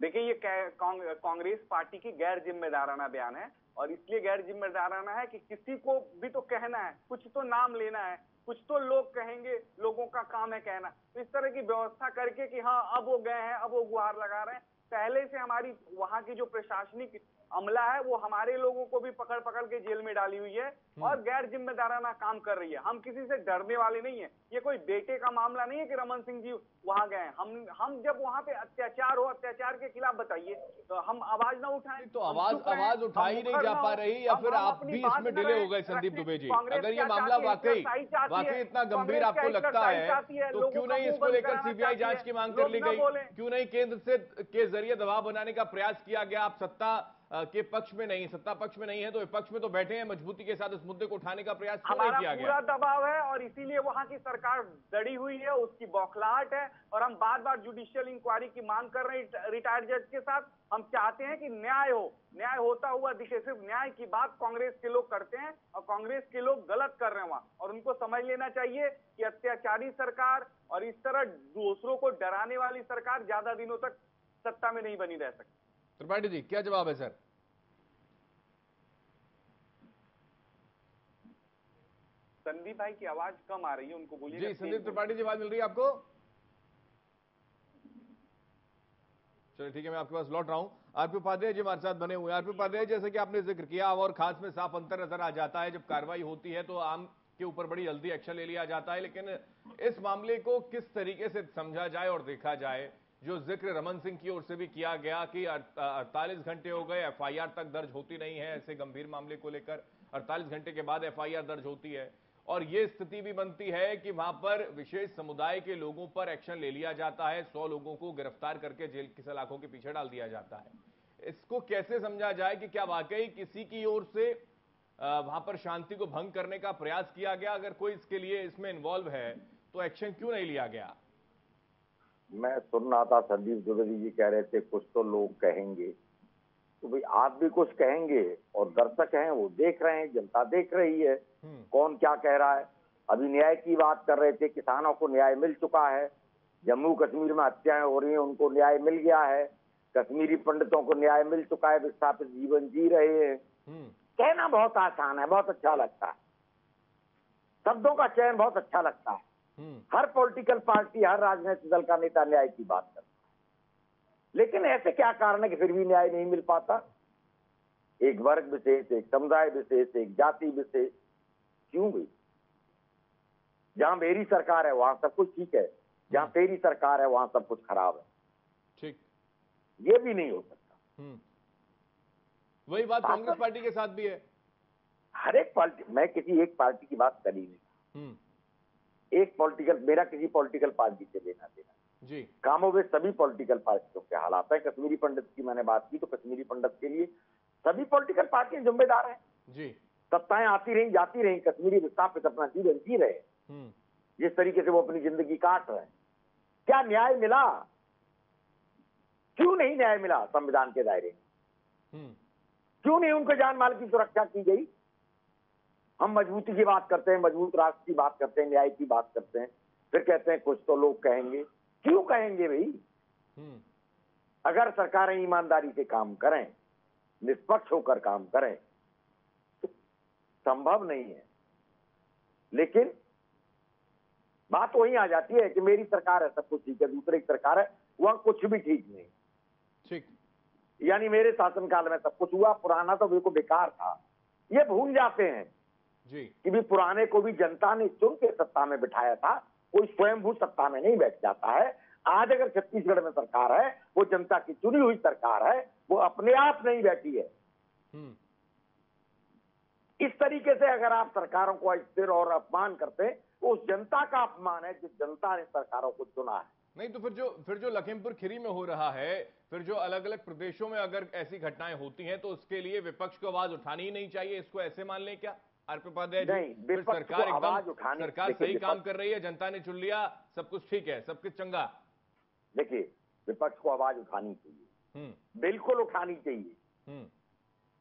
देखिए ये कांग्रेस पार्टी की गैर जिम्मेदाराना बयान है। और इसलिए गैर जिम्मेदाराना है कि किसी को भी तो कहना है, कुछ तो नाम लेना है, कुछ तो लोग कहेंगे, लोगों का काम है कहना। तो इस तरह की व्यवस्था करके कि हाँ अब वो गए हैं, अब वो गुहार लगा रहे हैं। पहले से हमारी, वहाँ की जो प्रशासनिक अमला है वो हमारे लोगों को भी पकड़ पकड़ के जेल में डाली हुई है और गैर जिम्मेदाराना काम कर रही है। हम किसी से डरने वाले नहीं है। ये कोई बेटे का मामला नहीं है कि रमन सिंह जी वहाँ गए हम हम जब वहाँ पे अत्याचार हो अत्याचार के खिलाफ बताइए तो हम आवाज़ ना उठाए। तो आवाज़ आवाज़ उठाई नहीं जा पा रही या फिर आप भी इसमें डिले हो गए संदीप दुबे जी। अगर ये मामला वाकई। वाकई इतना गंभीर आपको लगता है तो क्यों नहीं इसको लेकर सीबीआई जाँच की मांग कर ली गई? क्यों नहीं केंद्र से के ज़रिए दबाव बनाने का प्रयास किया गया? आप सत्ता के पक्ष में नहीं सत्ता पक्ष में नहीं है तो विपक्ष में तो बैठे हैं मजबूती के साथ इस मुद्दे को उठाने का प्रयास नहीं हमारा किया पूरा गया दबाव है और इसीलिए वहाँ की सरकार डरी हुई है उसकी बौखलाहट है और हम बार बार जुडिशियल इंक्वायरी की मांग कर रहे हैं रिटायर्ड जज के साथ। हम चाहते हैं कि न्याय हो न्याय होता हुआ दिखे सिर्फ़ न्याय की बात कांग्रेस के लोग करते हैं और कांग्रेस के लोग गलत कर रहे हैं वहाँ। और उनको समझ लेना चाहिए कि अत्याचारी सरकार और इस तरह दूसरों को डराने वाली सरकार ज़्यादा दिनों तक सत्ता में नहीं बनी रह सकती। त्रिपाठी जी क्या जवाब है सर? संदीप भाई की आवाज़ कम आ रही है उनको बोलिए जी संदीप त्रिपाठी जी आवाज़ मिल रही है आपको? चलिए ठीक है मैं आपके पास लौट रहा हूँ। आरपी उपाध्याय जी हमारे साथ बने हुए हैं। आरपी उपाध्याय जैसे कि आपने ज़िक्र किया और खास में साफ़ अंतर नज़र आ जाता है जब कार्रवाई होती है तो आम के ऊपर बड़ी जल्दी एक्शन ले लिया जाता है लेकिन इस मामले को किस तरीके से समझा जाए और देखा जाए जो ज़िक्र रमन सिंह की ओर से भी किया गया कि अड़तालीस घंटे हो गए, एफआईआर तक दर्ज होती नहीं है ऐसे गंभीर मामले को लेकर। अड़तालीस घंटे के बाद एफआईआर दर्ज होती है। और ये स्थिति भी बनती है कि वहाँ पर विशेष समुदाय के लोगों पर एक्शन ले लिया जाता है। सौ लोगों को गिरफ़्तार करके जेल की सलाखों के पीछे डाल दिया जाता है। इसको कैसे समझा जाए कि क्या वाकई किसी की ओर से वहाँ पर शांति को भंग करने का प्रयास किया गया? अगर कोई इसके लिए इसमें इन्वॉल्व है तो एक्शन क्यों नहीं लिया गया? मैं सुन रहा था संदीप द्विवेदी जी कह रहे थे कुछ तो लोग कहेंगे। तो भाई आप भी कुछ कहेंगे और दर्शक हैं वो देख रहे हैं जनता देख रही है। हम्म। कौन क्या कह रहा है? अभी न्याय की बात कर रहे थे किसानों को न्याय मिल चुका है। जम्मू कश्मीर में हत्याएँ हो रही हैं उनको न्याय मिल गया है। कश्मीरी पंडितों को न्याय मिल चुका है विस्थापित जीवन जी रहे हैं। हम्म। कहना बहुत आसान है बहुत अच्छा लगता है। शब्दों का चयन बहुत अच्छा लगता है। हर पॉलिटिकल पार्टी हर राजनीतिक दल का नेता न्याय की बात करता है। लेकिन ऐसे क्या कारण है कि फिर भी न्याय नहीं मिल पाता? एक वर्ग विशेष एक समुदाय विशेष एक जाति विशेष। क्यों भी जहाँ मेरी सरकार है वहाँ सब कुछ ठीक है। जहाँ तेरी सरकार है वहाँ सब कुछ खराब है। ठीक। ये भी नहीं हो सकता। हम्म। वही बात कांग्रेस तो- पार्टी के साथ भी है। हर एक पार्टी मैं किसी एक पार्टी की बात करी नहीं। हम्म। एक पॉलिटिकल मेरा किसी पॉलिटिकल पार्टी से लेना देना। जी। कामों में सभी पॉलिटिकल पार्टियों के हालात है। कश्मीरी पंडित की मैंने बात की तो कश्मीरी पंडित के लिए सभी पॉलिटिकल पार्टियाँ जिम्मेदार हैं। जी। सत्ताएँ आती रही जाती रही कश्मीरी विस्थापित अपना जीवन जी रहे हम्म। जिस तरीके से वो अपनी ज़िंदगी काट रहे हैं। क्या न्याय मिला? क्यों नहीं न्याय मिला संविधान के दायरे में? हम्म। क्यों नहीं उनके जान माल की सुरक्षा की गई? हम मजबूती की बात करते हैं मज़बूत राष्ट्र की बात करते हैं न्याय की बात करते हैं। फिर कहते हैं कुछ तो लोग कहेंगे। क्यों कहेंगे भाई? हम्म। अगर सरकारें ईमानदारी से काम करें निष्पक्ष होकर काम करें तो संभव नहीं है। लेकिन बात वही आ जाती है कि मेरी सरकार है सब कुछ ठीक है दूसरे की सरकार है वह कुछ भी ठीक नहीं। ठीक। यानी मेरे शासनकाल में सब कुछ हुआ पुराना तो बिल्कुल बेकार था। ये भूल जाते हैं। जी। कि भी पुराने को भी जनता ने चुन के सत्ता में बिठाया था कोई स्वयंभू सत्ता में नहीं बैठ जाता है। आज अगर छत्तीसगढ़ में सरकार है वो जनता की चुनी हुई सरकार है वो अपने आप नहीं बैठी है। हम्म। इस तरीके से अगर आप सरकारों को अस्थिर और अपमान करते हैं तो उस जनता का अपमान है जिस जनता ने सरकारों को चुना है। नहीं तो फिर जो फिर जो लखीमपुर खीरी में हो रहा है फिर जो अलग अलग प्रदेशों में अगर ऐसी घटनाएँ होती हैं तो उसके लिए विपक्ष को आवाज़ उठानी ही नहीं चाहिए। इसको ऐसे मान लें क्या? आरपी उपाध्याय जी सरकार एकदम सरकार सही काम कर रही है जनता ने चुन लिया सब कुछ ठीक है सब कुछ चंगा। देखिए विपक्ष को आवाज़ उठानी चाहिए। हम्म। बिल्कुल उठानी चाहिए। हम्म।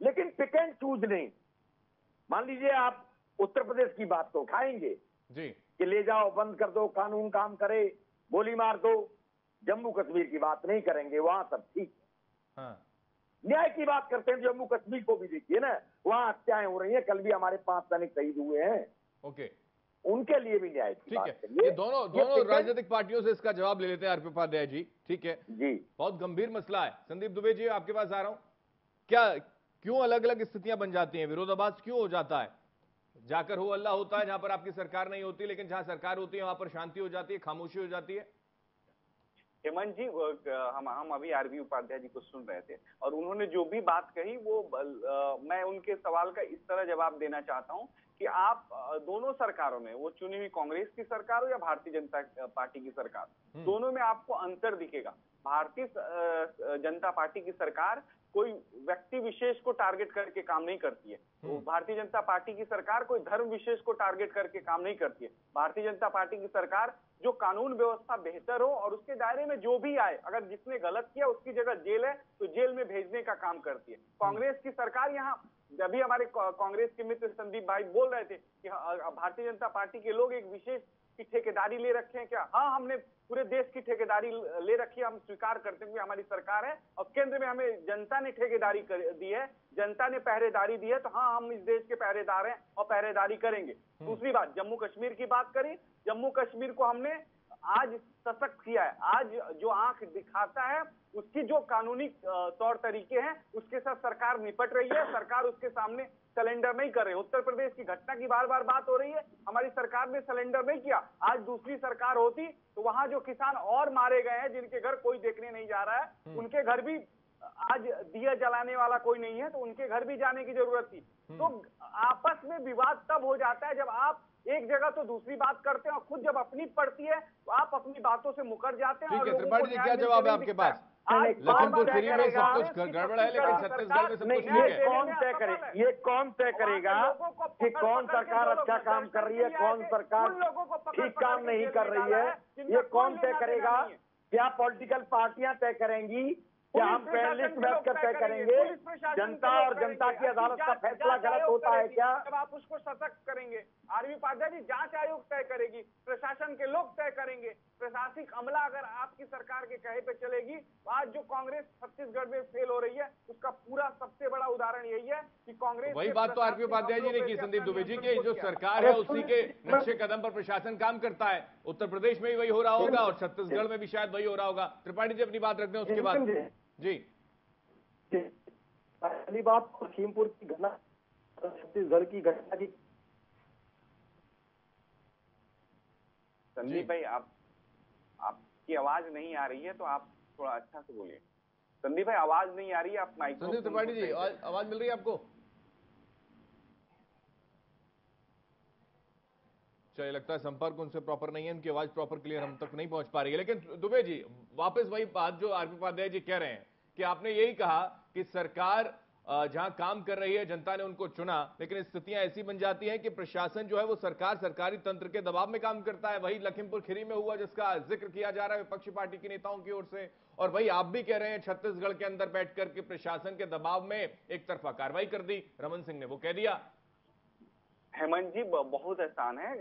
लेकिन पिक एंड चूज़ नहीं। मान लीजिए आप उत्तर प्रदेश की बात तो उठाएँगे। जी। कि ले जाओ बंद कर दो कानून काम करे गोली मार दो जम्मू कश्मीर की बात नहीं करेंगे वहाँ सब ठीक है। हाँ। न्याय की बात करते हैं जम्मू कश्मीर को भी देखिए ना वहाँ हत्याएँ हो रही हैं कल भी हमारे पाँच सैनिक शहीद हुए हैं। ओके। उनके लिए भी न्याय की ठीक बात है। ये दोनों दोनों राजनीतिक पार्टियों से इसका जवाब ले लेते हैं आरपी उपाध्याय जी। ठीक है। जी। बहुत गंभीर मसला है। संदीप दुबे जी आपके पास आ रहा हूँ। क्या क्यों अलग अलग स्थितियाँ बन जाती हैं? विरोधाभास क्यों हो जाता है? जाकर हो अल्लाह होता है जहाँ पर आपकी सरकार नहीं होती लेकिन जहाँ सरकार होती है वहाँ पर शांति हो जाती है खामोशी हो जाती है। हेमंत जी हम हम अभी आरबी उपाध्याय जी को सुन रहे थे और उन्होंने जो भी बात कही वो मैं उनके सवाल का इस तरह जवाब देना चाहता हूँ कि आप दोनों सरकारों में वो चुनी हुई कांग्रेस की सरकार हो या भारतीय जनता पार्टी की सरकार दोनों में आपको अंतर दिखेगा। भारतीय जनता पार्टी की सरकार कोई व्यक्ति विशेष को टारगेट करके काम नहीं करती है। वो भारतीय जनता पार्टी की सरकार कोई धर्म विशेष को टारगेट करके काम नहीं करती है। भारतीय जनता पार्टी की सरकार जो कानून व्यवस्था बेहतर हो और उसके दायरे में जो भी आए अगर जिसने गलत किया उसकी जगह जेल है तो जेल में भेजने का काम करती है। कांग्रेस की सरकार यहाँ अभी हमारे कांग्रेस के मित्र संदीप भाई बोल रहे थे कि भारतीय जनता पार्टी के लोग एक विशेष की ठेकेदारी ले रखे हैं क्या? हाँ हमने पूरे देश की ठेकेदारी ले रखी है हम स्वीकार करते हैं कि हमारी सरकार है और केंद्र में हमें जनता ने ठेकेदारी दी है जनता ने पहरेदारी दी है तो हाँ हम इस देश के पहरेदार हैं और पहरेदारी करेंगे। दूसरी बात जम्मू कश्मीर की बात करें जम्मू कश्मीर को हमने आज सशक्त किया है। आज जो आँख दिखाता है उसकी जो कानूनी तौर तरीके हैं उसके साथ सरकार निपट रही है सरकार उसके सामने सिलेंडर नहीं कर रही उत्तर प्रदेश की घटना की बार बार बात हो रही है। हमारी सरकार ने सिलेंडर नहीं किया। आज दूसरी सरकार होती तो वहाँ जो किसान और मारे गए हैं जिनके घर कोई देखने नहीं जा रहा है उनके घर भी आज दिया जलाने वाला कोई नहीं है तो उनके घर भी जाने की ज़रूरत थी। तो आपस में विवाद तब हो जाता है जब आप एक जगह तो दूसरी बात करते हैं और खुद जब अपनी पड़ती है तो आप अपनी बातों से मुकर जाते हैं ठीक और है, लोगों त्रिपाठी को जी, क्या जवाब है आपके पास? आज तो लखीमपुर खीरी में सब कुछ गड़बड़ है, लेकिन छत्तीसगढ़ में सब कुछ ठीक है। कौन तय करे ये कौन तय करेगा कि कौन सरकार अच्छा काम कर रही है कौन सरकार ठीक काम नहीं कर रही है? ये कौन तय करेगा क्या पॉलिटिकल पार्टियाँ तय करेंगी क्या हम पैनलिस्ट बैठकर तय करेंगे? जनता और जनता की अदालत का फैसला गलत होता है क्या? जब आप उसको सशक्त करेंगे आरवी उपाध्याय जी जाँच आयोग तय करेगी प्रशासन के लोग तय करेंगे। प्रशासनिक अमला अगर आपकी सरकार के कहे पे चलेगी तो आज जो कांग्रेस छत्तीसगढ़ में फेल हो रही है उसका पूरा सबसे बड़ा उदाहरण यही है कि कांग्रेस वही बात तो आरपी उपाध्याय जी ने की संदीप दुबे जी की जो सरकार है उसी के नक्शे कदम पर प्रशासन काम करता है। उत्तर प्रदेश में भी वही हो रहा होगा और छत्तीसगढ़ में भी शायद वही हो रहा होगा। त्रिपाठी जी अपनी बात रखते हैं उसके बाद। जी। पहली बात लखीमपुर की घटना छत्तीसगढ़ की घटना की संदीप भाई आप आपकी आवाज़ नहीं आ रही है तो आप थोड़ा अच्छा से बोलिए। संदीप भाई आवाज़ नहीं आ रही है आप माइक संदीप त्रिपाठी जी आवाज़ आवाज़ मिल रही है आपको? चलिए लगता है संपर्क उनसे प्रॉपर नहीं है, उनकी आवाज़ प्रॉपर क्लियर हम तक नहीं पहुँच पा रही है। लेकिन दुबे जी, वापस वही बात जो आरपी उपाध्याय जी कह रहे हैं कि आपने यही कहा कि सरकार जहाँ काम कर रही है, जनता ने उनको चुना, लेकिन स्थितियाँ ऐसी बन जाती हैं कि प्रशासन जो है वो सरकार, सरकारी तंत्र के दबाव में काम करता है। वही लखीमपुर खीरी में हुआ, जिसका ज़िक्र किया जा रहा है विपक्षी पार्टी के नेताओं की ओर से। और वही आप भी कह रहे हैं, छत्तीसगढ़ के अंदर बैठकर के प्रशासन के दबाव में एक तरफा कार्रवाई कर दी। रमन सिंह ने वो कह दिया। हेमंत जी बहुत आसान है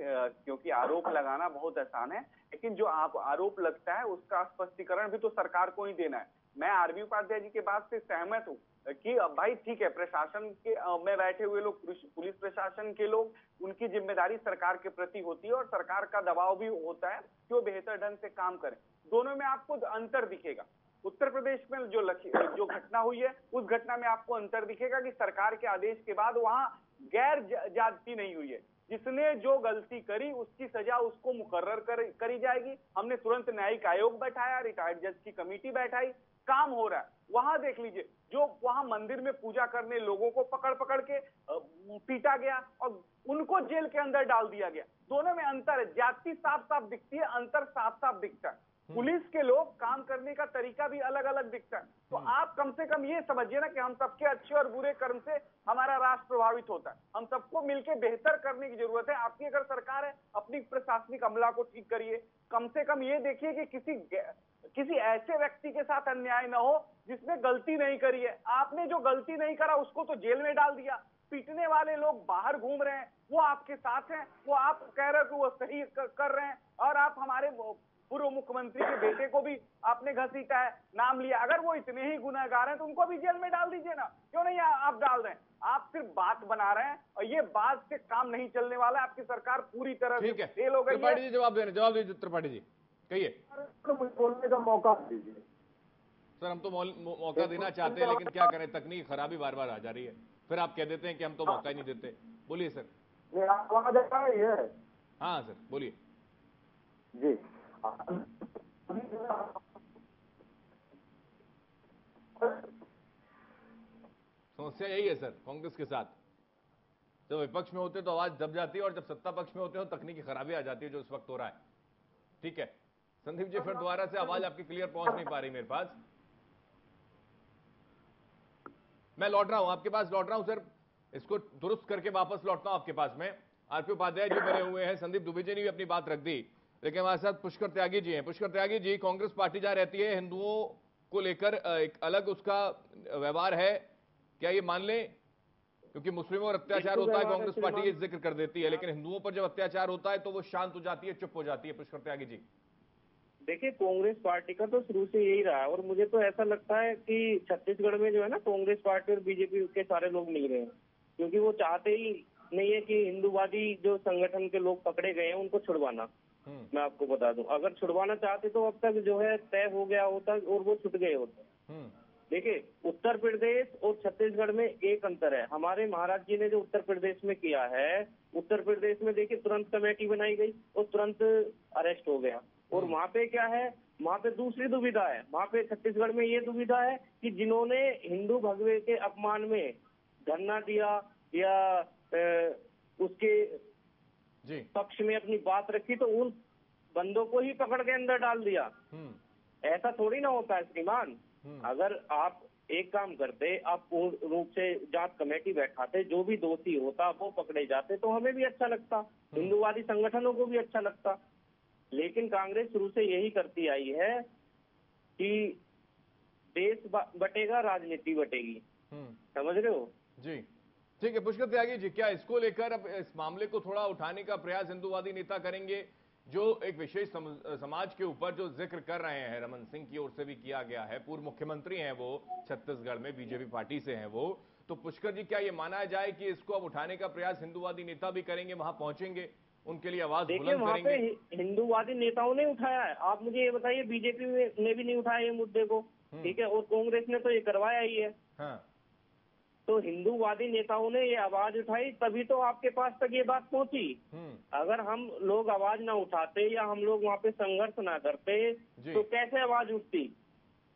क्योंकि आरोप लगाना बहुत आसान है लेकिन जो आप आरोप लगता है उसका स्पष्टीकरण भी तो सरकार को ही देना है। मैं आरबी उपाध्याय जी के बात से सहमत हूँ कि भाई ठीक है प्रशासन के में बैठे हुए लोग पुलिस पुलिस प्रशासन के लोग उनकी ज़िम्मेदारी सरकार के प्रति होती है और सरकार का दबाव भी होता है कि वो बेहतर ढंग से काम करें। दोनों में आपको अंतर दिखेगा। उत्तर प्रदेश में जो लखी जो घटना हुई है उस घटना में आपको अंतर दिखेगा कि सरकार के आदेश के बाद वहाँ गैर जाति नहीं हुई है। जिसने जो गलती करी उसकी सजा उसको मुकर्र कर, करी जाएगी। हमने तुरंत न्यायिक आयोग बैठाया रिटायर्ड जज की कमेटी बैठाई काम हो रहा है। वहाँ देख लीजिए जो वहाँ मंदिर में पूजा करने लोगों को पकड़ पकड़ के पीटा गया और उनको जेल के अंदर डाल दिया गया। दोनों में अंतर है। जाति साफ़ साफ़ दिखती है अंतर साफ़ साफ़ दिखता है। पुलिस के लोग काम करने का तरीका भी अलग अलग दिखता है। तो आप कम से कम ये समझिए ना कि हम सबके अच्छे और बुरे कर्म से हमारा राष्ट्र प्रभावित होता है। हम सबको मिलकर बेहतर करने की ज़रूरत है। आपकी अगर सरकार है अपनी प्रशासनिक अमला को ठीक करिए। कम से कम ये देखिए कि किसी किसी ऐसे व्यक्ति के साथ अन्याय न हो जिसने गलती नहीं करी है। आपने जो गलती नहीं करा उसको तो जेल में डाल दिया। पीटने वाले लोग बाहर घूम रहे हैं। वो आपके साथ हैं। वो आप कह रहे हो कि वो सही कर रहे हैं। और आप हमारे पूर्व मुख्यमंत्री के बेटे को भी आपने घसीटा है नाम लिया। अगर वो इतने ही गुनाहगार हैं तो उनको भी जेल में डाल दीजिए ना। क्यों नहीं आप डाल रहे हैं आप सिर्फ़ बात बना रहे हैं और ये बात से काम नहीं चलने वाला है। आपकी सरकार पूरी तरह से फेल हो गई त्रिपाठी जी जवाब दे रहे जवाब दीजिए त्रिपाठी जी। कहिए। तो बोलने का मौका दीजिए। सर हम तो मौका देना चाहते हैं लेकिन क्या करें? तकनीक खराबी बार बार आ जा रही है। फिर आप कह देते हैं कि हम तो मौका ही नहीं देते। बोलिए सर। आवाज़ आ रही है? हाँ सर बोलिए। जी। समस्या यही है सर, कांग्रेस के साथ। जब विपक्ष में होते तो आवाज़ दब जाती है और जब सत्ता पक्ष में होते हो तकनीकी खराबी आ जाती है जो इस वक्त हो रहा है। ठीक है? संदीप जी, फिर दोबारा से आवाज़ आपकी क्लियर पहुँच नहीं पा रही मेरे पास। मैं लौट रहा हूँ, आपके पास लौट रहा हूँ, सर। इसको दुरुस्त करके वापस लौटता हूँ आपके पास में। आरपी उपाध्याय जी बने हुए हैं, संदीप दुबे जी ने भी अपनी बात रख दी। लेकिन हमारे साथ पुष्कर त्यागी जी हैं। पुष्कर त्यागी जी कांग्रेस पार्टी जहाँ रहती है हिंदुओं को लेकर एक अलग उसका व्यवहार है। क्या ये मान लें? क्योंकि मुस्लिमों पर अत्याचार होता है कांग्रेस पार्टी ये ज़िक्र कर देती है। लेकिन हिंदुओं पर जब अत्याचार होता है तो वो शांत हो जाती है चुप हो जाती है पुष्कर त्यागी जी। देखिए कांग्रेस पार्टी का तो शुरू से यही रहा है और मुझे तो ऐसा लगता है कि छत्तीसगढ़ में जो है ना कांग्रेस पार्टी और बीजेपी के सारे लोग मिल रहे हैं। क्योंकि वो चाहते ही नहीं है कि हिंदूवादी जो संगठन के लोग पकड़े गए हैं उनको छुड़वाना। मैं आपको बता दूँ। अगर छुड़वाना चाहते तो अब तक जो है तय हो गया होता और वो छुट गए होते। हम्म। देखिए उत्तर प्रदेश और छत्तीसगढ़ में एक अंतर है। हमारे महाराज जी ने जो उत्तर प्रदेश में किया है उत्तर प्रदेश में देखिए तुरंत कमेटी बनाई गई और तुरंत अरेस्ट हो गया। और वहाँ पे क्या है? वहाँ पे दूसरी दुविधा है। वहाँ पे छत्तीसगढ़ में ये दुविधा है कि जिन्होंने हिंदू भगवे के अपमान में धरना दिया या अ, उसके पक्ष में अपनी बात रखी तो उन बंदों को ही पकड़ के अंदर डाल दिया। हम्म। ऐसा थोड़ी ना होता है श्रीमान। हम्म। अगर आप एक काम करते आप पूर्ण रूप से जाँच कमेटी बैठाते जो भी दोषी होता वो पकड़े जाते तो हमें भी अच्छा लगता। हिंदूवादी संगठनों को भी अच्छा लगता। लेकिन कांग्रेस शुरू से यही करती आई है कि देश बटेगा राजनीति बटेगी। हम्म। समझ रहे हो? जी। ठीक है पुष्कर त्यागी जी क्या इसको लेकर अब इस मामले को थोड़ा उठाने का प्रयास हिंदूवादी नेता करेंगे जो एक विशेष समाज के ऊपर जो ज़िक्र कर रहे हैं रमन सिंह की ओर से भी किया गया है पूर्व मुख्यमंत्री हैं वो छत्तीसगढ़ में बीजेपी पार्टी से हैं वो तो पुष्कर जी क्या ये माना जाए कि इसको अब उठाने का प्रयास हिंदूवादी नेता भी करेंगे वहाँ पहुँचेंगे उनके लिए आवाज़ देखिए वहाँ पे हिंदूवादी नेताओं ने उठाया है आप मुझे ये बताइए बीजेपी ने भी नहीं उठाया ये मुद्दे को ठीक है और कांग्रेस ने तो ये करवाया ही है। हाँ। तो हिंदूवादी नेताओं ने ये आवाज़ उठाई तभी तो आपके पास तक ये बात पहुँची। हम्म। अगर हम लोग आवाज़ ना उठाते या हम लोग वहाँ पे संघर्ष ना करते तो कैसे आवाज़ उठती?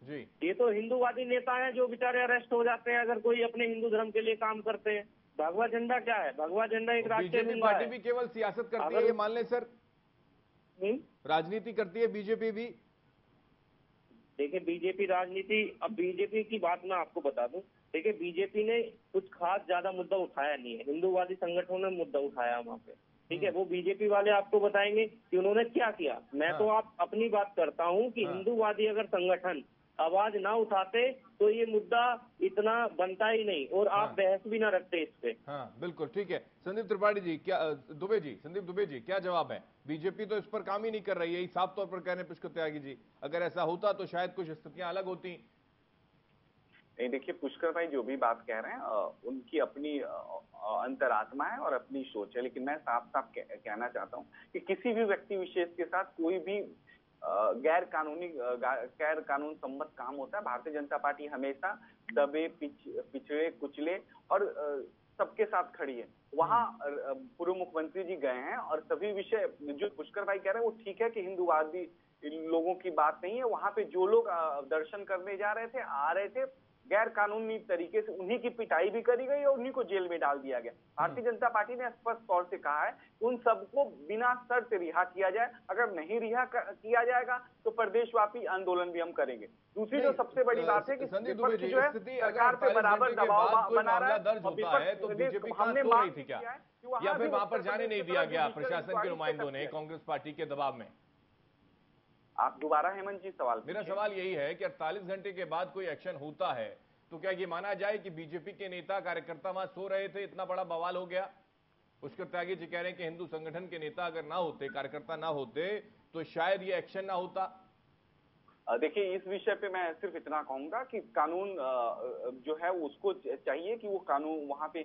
जी। ये तो हिंदूवादी नेता हैं जो बेचारे अरेस्ट हो जाते हैं अगर कोई अपने हिंदू धर्म के लिए काम करते हैं। भगवा झंडा क्या है? भगवा झंडा एक राष्ट्रीय पार्टी भी केवल सियासत करती है ये मान ले सर। हम्म? राजनीति करती है बीजेपी भी। देखिए बीजेपी राजनीति अब बीजेपी की बात मैं आपको बता दूँ। देखिए बीजेपी ने कुछ खास ज़्यादा मुद्दा उठाया नहीं है। हिंदूवादी संगठनों ने मुद्दा उठाया वहाँ पे। ठीक है वो बीजेपी वाले आपको बताएँगे कि उन्होंने क्या किया। मैं हाँ। तो आप अपनी बात करता हूँ कि हाँ। हिंदूवादी अगर संगठन आवाज़ ना उठाते तो ये मुद्दा इतना बनता ही नहीं और आप हाँ। बहस भी ना रखते इस पे। हाँ बिल्कुल ठीक है। संदीप त्रिपाठी जी क्या दुबे जी संदीप दुबे जी क्या जवाब है? बीजेपी तो इस पर काम ही नहीं कर रही है साफ़ तौर पर कह रहे हैं पुष्कर त्यागी जी। अगर ऐसा होता तो शायद कुछ स्थितियाँ अलग होती। नहीं देखिए पुष्कर भाई जो भी बात कह रहे हैं उनकी अपनी अंतरात्मा है और अपनी सोच है। लेकिन मैं साफ़ साफ़ कह, कहना चाहता हूँ कि किसी भी व्यक्ति विशेष के साथ कोई भी गैर कानूनी गैर कानून सम्मत काम होता है। भारतीय जनता पार्टी हमेशा दबे पिछ, पिछड़े कुचले और सबके साथ खड़ी है। वहाँ पूर्व मुख्यमंत्री जी गए हैं और सभी विषय जो पुष्कर भाई कह रहे हैं वो ठीक है कि हिंदूवादी लोगों की बात नहीं है। वहाँ पे जो लोग दर्शन करने जा रहे थे आ रहे थे गैर कानूनी तरीके से उन्हीं की पिटाई भी करी गई और उन्हीं को जेल में डाल दिया गया। भारतीय जनता पार्टी ने स्पष्ट तौर से कहा है उन सबको बिना शर्त रिहा किया जाए अगर नहीं रिहा किया जाएगा तो प्रदेशव्यापी आंदोलन भी हम करेंगे। दूसरी जो सबसे बड़ी बात है कि विपक्ष जो है सरकार पे बराबर दबाव बना रहा है तो बीजेपी हमने मांग किया? है या फिर वहाँ पर जाने नहीं दिया गया प्रशासन के नुमाइंदों ने कांग्रेस पार्टी के दबाव में? आप दोबारा हेमंत जी सवाल मेरा सवाल यही है कि 48 घंटे के बाद कोई एक्शन होता है तो क्या ये माना जाए कि बीजेपी के नेता कार्यकर्ता वहाँ सो रहे थे इतना बड़ा बवाल हो गया? उसके त्यागी जी कह रहे हैं कि हिंदू संगठन के नेता अगर ना होते कार्यकर्ता ना होते तो शायद ये एक्शन ना होता। देखिए, इस विषय पे मैं सिर्फ़ इतना कहूँगा कि कानून जो है उसको चाहिए कि वो कानून वहाँ पे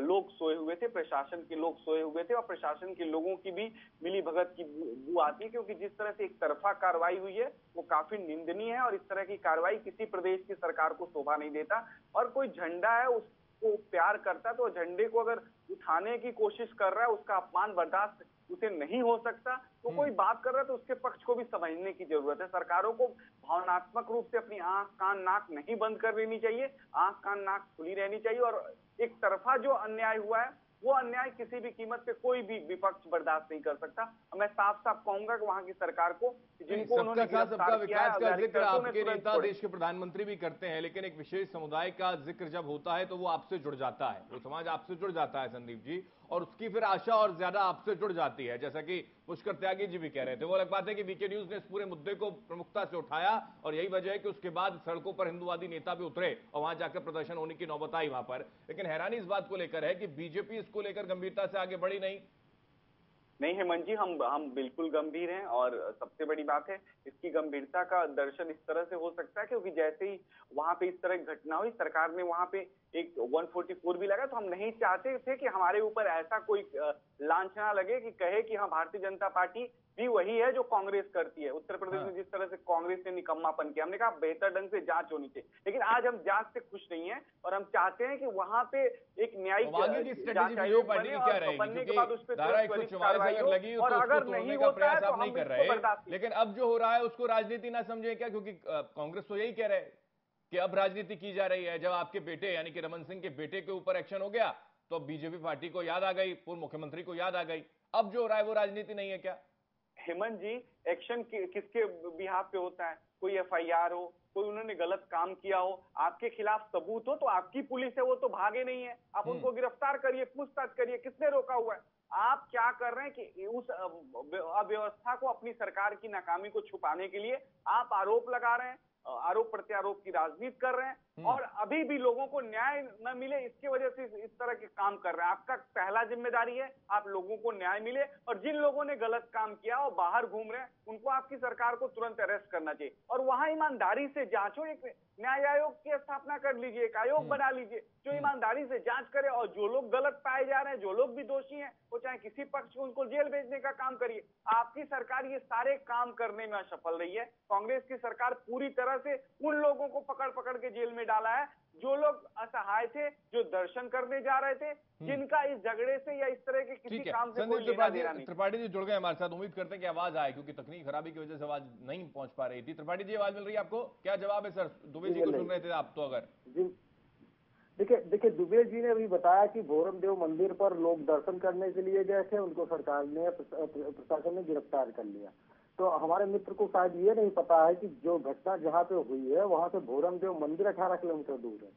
लोग सोए हुए थे, प्रशासन के लोग सोए हुए थे और प्रशासन के लोगों की भी मिली भगत की बू आती है क्योंकि जिस तरह से एक तरफा कार्रवाई हुई है, वो काफ़ी निंदनीय है और इस तरह की कार्रवाई किसी प्रदेश की सरकार को शोभा नहीं देता और कोई झंडा है उसको प्यार करता तो झंडे को अगर उठाने की कोशिश कर रहा है, उसका अपमान बर्दाश्त उसे नहीं हो सकता तो कोई बात कर रहा है तो उसके पक्ष को भी समझने की ज़रूरत है। सरकारों को भावनात्मक रूप से अपनी आँख कान नाक नहीं बंद कर लेनी चाहिए आँख कान नाक खुली रहनी चाहिए और एक तरफा जो अन्याय हुआ है वो अन्याय किसी भी कीमत पे कोई भी विपक्ष बर्दाश्त नहीं कर सकता। मैं साफ़ साफ़ कहूँगा कि वहाँ की सरकार को जिनको उन्होंने सबका विकास का ज़िक्र आपके नेता देश के प्रधानमंत्री भी करते हैं लेकिन एक विशेष समुदाय का ज़िक्र जब होता है तो वो आपसे जुड़ जाता है। वो समाज आपसे जुड़ जाता है संदीप जी। और उसकी फिर आशा और ज़्यादा आपसे जुड़ जाती है, जैसा कि पुष्कर त्यागी जी भी कह रहे थे। वो अलग बात है कि बीके न्यूज़ ने इस पूरे मुद्दे को प्रमुखता से उठाया और यही वजह है कि उसके बाद सड़कों पर हिंदुवादी नेता भी उतरे और वहाँ जाकर प्रदर्शन होने की नौबत आई वहाँ पर। लेकिन हैरानी इस बात को लेकर है कि बीजेपी इसको लेकर गंभीरता से आगे बढ़ी नहीं। नहीं, हेमंत जी, हम हम बिल्कुल गंभीर हैं और सबसे बड़ी बात है, इसकी गंभीरता का दर्शन इस तरह से हो सकता है क्योंकि जैसे ही वहाँ पे इस तरह की घटना हुई, सरकार ने वहाँ पे एक 144 भी लगा तो हम नहीं चाहते थे कि हमारे ऊपर ऐसा कोई लांछना लगे कि कहे कि हाँ भारतीय जनता पार्टी भी वही है जो कांग्रेस करती है। उत्तर प्रदेश में जिस तरह से कांग्रेस ने निकम्मापन किया हमने कहा बेहतर ढंग से जाँच होनी चाहिए। लेकिन आज हम जाँच से खुश नहीं है और हम चाहते हैं कि वहाँ पे एक न्यायिक बनने के बाद उस पे धारा एक त्वरित सौ कार्रवाई अगर हो लगी हो और अगर नहीं होता है तो हम कर रहे लेकिन अब जो हो रहा है उसको राजनीति ना समझे क्या? क्योंकि कांग्रेस तो यही कह रहे हैं कि अब राजनीति की जा रही है। जब आपके बेटे यानी कि रमन सिंह के बेटे के ऊपर एक्शन हो गया तो अब बीजेपी पार्टी को याद आ गई पूर्व मुख्यमंत्री को याद आ गई। अब जो हो रहा है वो राजनीति नहीं है क्या? हेमंत जी एक्शन कि, किसके बिहाफ पे होता है? कोई एफआईआर हो कोई उन्होंने गलत काम किया हो आपके खिलाफ सबूत हो तो आपकी पुलिस है वो तो भागे नहीं है। आप उनको गिरफ़्तार करिए पूछताछ करिए किसने रोका हुआ है? आप क्या कर रहे हैं कि उस अव्यवस्था को अपनी सरकार की नाकामी को छुपाने के लिए आप आरोप लगा रहे हैं आरोप प्रत्यारोप की राजनीति कर रहे हैं और अभी भी लोगों को न्याय न मिले इसके वजह से इस, तरह के काम कर रहे हैं। आपका पहला ज़िम्मेदारी है आप लोगों को न्याय मिले और जिन लोगों ने गलत काम किया और बाहर घूम रहे हैं उनको आपकी सरकार को तुरंत अरेस्ट करना चाहिए। और वहाँ ईमानदारी से जांचो एक न्याय आयोग की स्थापना कर लीजिए एक आयोग बना लीजिए जो ईमानदारी से जाँच करे और जो लोग गलत पाए जा रहे हैं जो लोग भी दोषी हैं वो चाहे किसी पक्ष को उनको जेल भेजने का काम करिए। आपकी सरकार ये सारे काम करने में असफल रही है। कांग्रेस की सरकार पूरी तरह से उन लोगों को पकड़ पकड़ के जेल में डाला है जो लोग असहाय थे जो दर्शन करने जा रहे थे जिनका इस झगड़े से या इस तरह के किसी काम से संदीप कोई लेना त्रिपाठी देना नहीं। त्रिपाठी जी जुड़ गए हमारे साथ। उम्मीद करते हैं कि आवाज़ आए क्योंकि तकनीकी खराबी की वजह से आवाज़ नहीं पहुँच पा रही थी। त्रिपाठी जी आवाज़ मिल रही है आपको? क्या जवाब है सर? दुबे जी को सुन रहे थे आप तो अगर। देखिए देखिए दुबे जी ने अभी बताया कि भोरम देव मंदिर पर लोग दर्शन करने के लिए गए थे उनको सरकार ने प्रशासन ने गिरफ़्तार कर लिया। तो हमारे मित्र को शायद ये नहीं पता है कि जो घटना जहाँ पे हुई है वहाँ से भोरमदेव मंदिर अठारह किलोमीटर दूर है।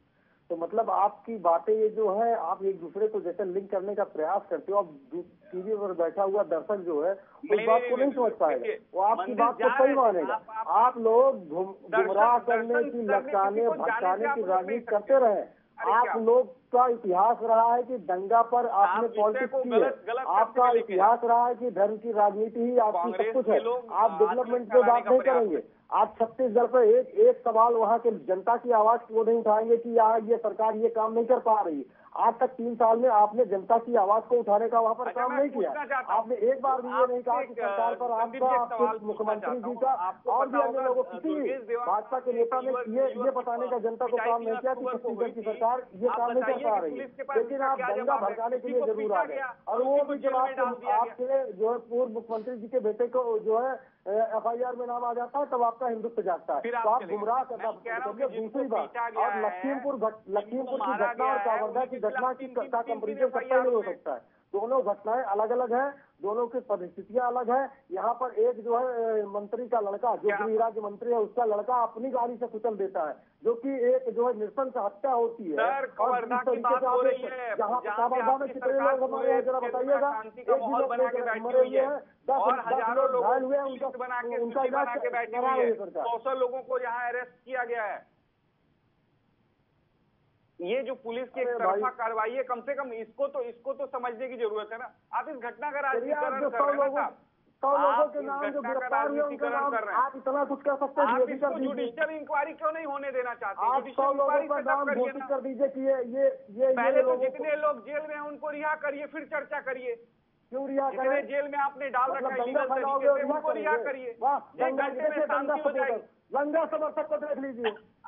तो मतलब आपकी बातें ये जो है आप एक दूसरे को जैसे लिंक करने का प्रयास करते हो आप टीवी पर बैठा हुआ दर्शक जो है उस बात को नहीं समझ पाएगा। वो आपकी बात को सही मानेगा। आप- आप- आप लोग गुमराह करने की लटकाने भटकाने की राजनीति करते रहे। आप लोग का इतिहास रहा है कि दंगा पर आपने पॉलिटिक्स की है। आपका इतिहास रहा है कि धर्म की राजनीति ही आपकी सब कुछ है। आप डेवलपमेंट पे बात नहीं करेंगे। आप छत्तीसगढ़ पर एक एक सवाल वहाँ के जनता की आवाज़ को नहीं उठाएँगे कि यहाँ ये सरकार ये काम नहीं कर पा रही? आज तक तीन साल में आपने जनता की आवाज़ को उठाने का वहाँ पर काम नहीं किया। आपने एक बार भी ये नहीं कहा कि सरकार पर आपका आपके मुख्यमंत्री जी का और भी अन्य लोगों किसी भी भाजपा के नेता ने ये ये बताने का जनता को काम नहीं किया कि छत्तीसगढ़ की सरकार ये काम नहीं कर पा रही लेकिन आप दंगा भड़काने के लिए ज़रूर आ गए और वो भी जब आपके जो है पूर्व मुख्यमंत्री जी के बेटे को जो है एफ़ आई आर में नाम आ जाता है तब आपका हिंदुत्व जागता है। तो आप गुमराह करना दूसरी बात आप लखीमपुर लखीमपुर की घटना और कावर्धा की घटना की का कंपेरिजन कहीं नहीं हो सकता है। दोनों घटनाएँ अलग अलग है दोनों की परिस्थितियाँ अलग है। यहाँ पर एक जो है मंत्री का लड़का जो गृह राज्य मंत्री है उसका लड़का अपनी गाड़ी से कुचल देता है जो कि एक जो है निशंस हत्या होती है। और जिस तरीके से आप जहाँ साबाधा में कितने लोग हमारे हैं जरा बताइएगा। एक भी लोग मरे हुए हैं दस हज़ारों लोग घायल हुए हैं उनका उनका इलाज करा हुई है। सरकार। सौ लोगों को यहाँ अरेस्ट किया गया है। ये जो पुलिस की तरफा कार्रवाई है कम से कम इसको तो इसको तो समझने की ज़रूरत है ना। आप इस घटना का राजनीतिकरण कर रहे हैं ना लोगों के नाम जो गिरफ़्तार हुए उनका नाम आप इतना कुछ कह सकते हैं आप जुडिशियल इंक्वायरी क्यों नहीं होने देना चाहते? आप सौ लोगों का नाम घोषित कर दीजिए कि ये ये ये पहले तो जितने लोग जेल में हैं उनको रिहा करिए फिर चर्चा करिए। क्यों रिहा करें? जेल में आपने डाल रखा है मतलब लीगल तरीके से उनको रिहा करिए। एक लंगा समर्थक को देख लीजिए।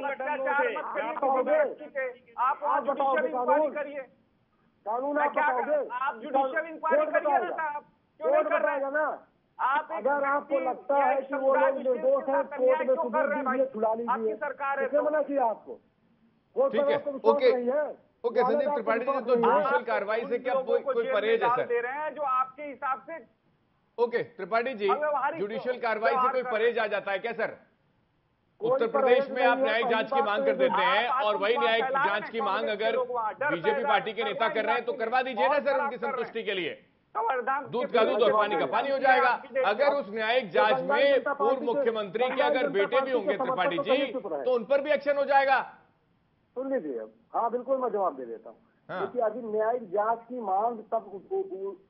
तो कानून आप जुडिशियल इंक्वायरी करिए। क्यों कर? रहे? ना। आप अगर आपको लगता है कि वो लोग निर्दोष है कोर्ट में सुधर दीजिए खुला लीजिए सरकार है मना किया आपको? कोर्ट में ओके। ओके संदीप त्रिपाठी जी तो जुडिशियल कार्रवाई से क्या कोई कोई परहेज है सर? दे रहे हैं जो आपके हिसाब से ओके त्रिपाठी जी जुडिशियल कार्रवाई से कोई परहेज आ जाता है क्या सर? उत्तर प्रदेश में आप न्यायिक जाँच की मांग कर देते हैं और वही न्यायिक जाँच की मांग अगर बीजेपी पार्टी के नेता कर रहे हैं तो करवा दीजिए ना सर उनकी संतुष्टि के लिए। दूध का दूध और पानी का पानी हो जाएगा। अगर उस न्यायिक जाँच में पूर्व मुख्यमंत्री के अगर बेटे भी होंगे त्रिपाठी जी तो उन पर भी एक्शन हो जाएगा। सुन लीजिए हाँ बिल्कुल मैं जवाब दे देता हूँ। हाँ। देखिए अभी न्यायिक जाँच की मांग तब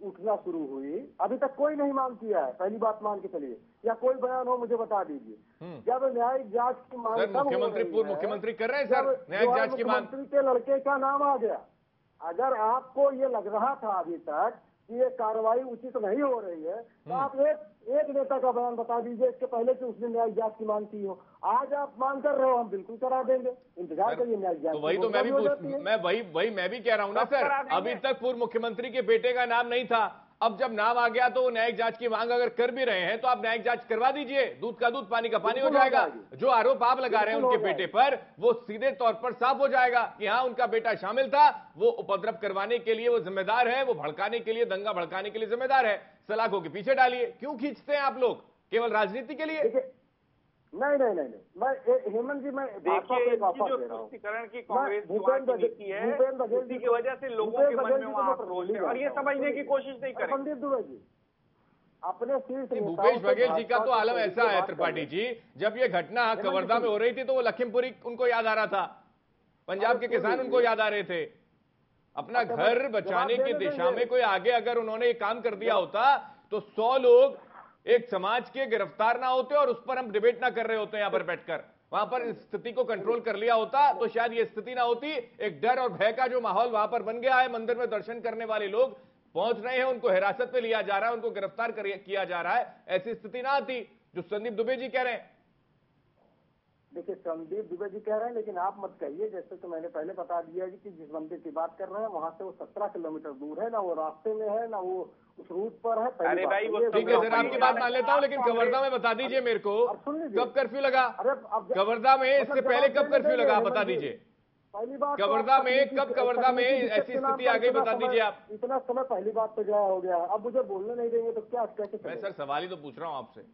उठना शुरू हुई। अभी तक कोई नहीं मांग किया है। पहली बात मान के चलिए। या कोई बयान हो मुझे बता दीजिए। हम्म। जब न्यायिक जाँच की मांग तब मुख्यमंत्री पूर्व मुख्यमंत्री कर रहे हैं सर। न्यायिक जाँच की मांग। के लड़के का नाम आ गया। अगर आपको ये लग रहा था अभी तक कि ये कार्रवाई उचित नहीं हो रही है। तो हम्म। आप एक एक नेता का बयान बता दीजिए इसके पहले की उसने न्यायिक जाँच की मांग की हो। आज आप मांग कर रहे हो हम बिल्कुल करा देंगे। इंतज़ार करिए न्यायिक जाँच तो वही तो मैं भी मैं वही वही मैं भी कह रहा हूँ ना सर। अभी तक पूर्व मुख्यमंत्री के बेटे का नाम नहीं था। अब जब नाम आ गया तो न्यायिक जाँच की मांग अगर कर भी रहे हैं तो आप न्यायिक जाँच करवा दीजिए। दूध का दूध पानी का पानी हो जाएगा। जो आरोप आप लगा रहे हैं उनके बेटे पर वो सीधे तौर पर साफ़ हो जाएगा कि हाँ उनका बेटा शामिल था। वो उपद्रव करवाने के लिए वो जिम्मेदार है वो भड़काने के लिए दंगा भड़काने के लिए जिम्मेदार है। सलाखों के पीछे डालिए। क्यों खींचते हैं आप लोग? केवल राजनीति के लिए? नहीं नहीं नहीं मैं हेमंत जी मैं देखिए जो स्पष्टीकरण की कांग्रेस की है उसी की वजह से लोगों के मन में आक्रोश है। और ये समझने की कोशिश नहीं करें संदीप दुबे जी अपने भूपेश बघेल जी का तो आलम ऐसा है त्रिपाठी जी जब ये घटना कवर्धा में हो रही थी तो वो लखीमपुरी उनको याद आ रहा था। पंजाब के किसान उनको याद आ रहे थे। अपना घर बचाने की दिशा में कोई आगे अगर उन्होंने ये काम कर दिया होता तो सौ लोग एक समाज के गिरफ़्तार ना होते और उस पर हम डिबेट ना कर रहे होते यहाँ पर बैठकर। वहाँ पर स्थिति को कंट्रोल कर लिया होता तो शायद ये स्थिति ना होती। एक डर और भय का जो माहौल वहाँ पर बन गया है, मंदिर में दर्शन करने वाले लोग पहुँच रहे हैं, उनको हिरासत में लिया जा रहा है, उनको गिरफ़्तार किया जा रहा है, ऐसी स्थिति ना आती, जो संदीप दुबे जी कह रहे हैं। देखिए संदीप दुबे जी कह रहे हैं लेकिन आप मत कहिए जैसे तो मैंने पहले बता दिया है कि जिस मंदिर की बात कर रहे हैं वहाँ से वो सत्रह किलोमीटर दूर है ना वो रास्ते में है ना वो उस रूट पर है अरे भाई तो वो ठीक है सर आपकी बात मान लेता हूँ लेकिन कवर्धा में बता दीजिए मेरे को कब कर्फ्यू लगा? अरे कवर्धा में इससे पहले कब कर्फ्यू लगा बता दीजिए। पहली बात तो कवर्धा में कब कवर्धा में ऐसी स्थिति आ गई बता दीजिए आप। इतना समय पहली बात तो जया हो गया। अब मुझे बोलने नहीं देंगे तो क्या कैसे मैं सर सवाल ही तो पूछ रहा हूँ आपसे।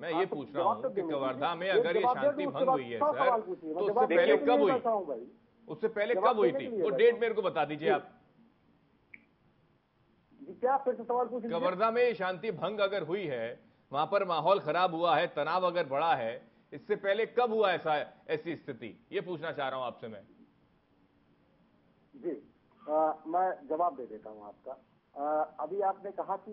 मैं हाँ, ये तो पूछ रहा हूँ तो कि कवर्धा में अगर ये शांति भंग हुई है सर सवाल पूछिए। मैं तो उससे पहले कब हुई। उससे पहले कब हुई थी? वो डेट मेरे को बता दीजिए आप। क्या फिर से सवाल पूछ कवर्धा में शांति भंग अगर हुई है वहाँ पर माहौल खराब हुआ है तनाव अगर बढ़ा है इससे पहले कब हुआ ऐसा ऐसी स्थिति? ये पूछना चाह रहा हूँ आपसे मैं। जी आ, मैं जवाब दे देता हूँ आपका। अभी आपने कहा कि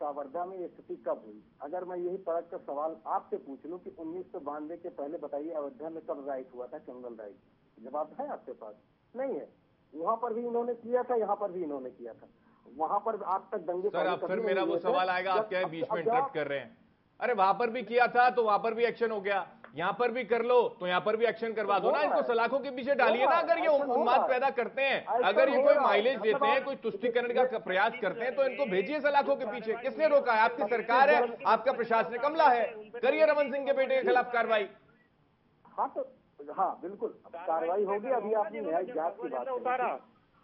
कावर्धा में ये स्थिति कब हुई? अगर मैं यही परख कर सवाल आपसे पूछ लूँ कि उन्नीस सौ बानवे के पहले बताइए अयोध्या में कब राइट हुआ था जंगल राइट? जवाब है आपके पास? नहीं है। वहाँ पर भी इन्होंने किया था यहाँ पर भी इन्होंने किया था। वहाँ पर आज तक दंगे सर अब फिर मेरा वो सवाल आएगा आप क्या बीच में इंटरप्ट कर रहे हैं? अरे वहाँ पर भी किया था तो वहाँ पर भी एक्शन हो गया। यहाँ पर भी कर लो तो यहाँ पर भी एक्शन करवा दो ना इनको सलाखों के पीछे डालिए ना अगर ये उन्माद पैदा करते हैं अगर ये कोई माइलेज देते हैं कोई तुष्टिकरण का <laughs> प्रयास करते हैं तो इनको भेजिए सलाखों के पीछे। किसने रोका है? आपकी सरकार है आपका प्रशासनिक अमला है। करिए रमन सिंह के बेटे के खिलाफ कार्रवाई। हाँ तो हाँ बिल्कुल। कार्रवाई होगी अभी आपने न्यायिक जाँच की बात उतारा।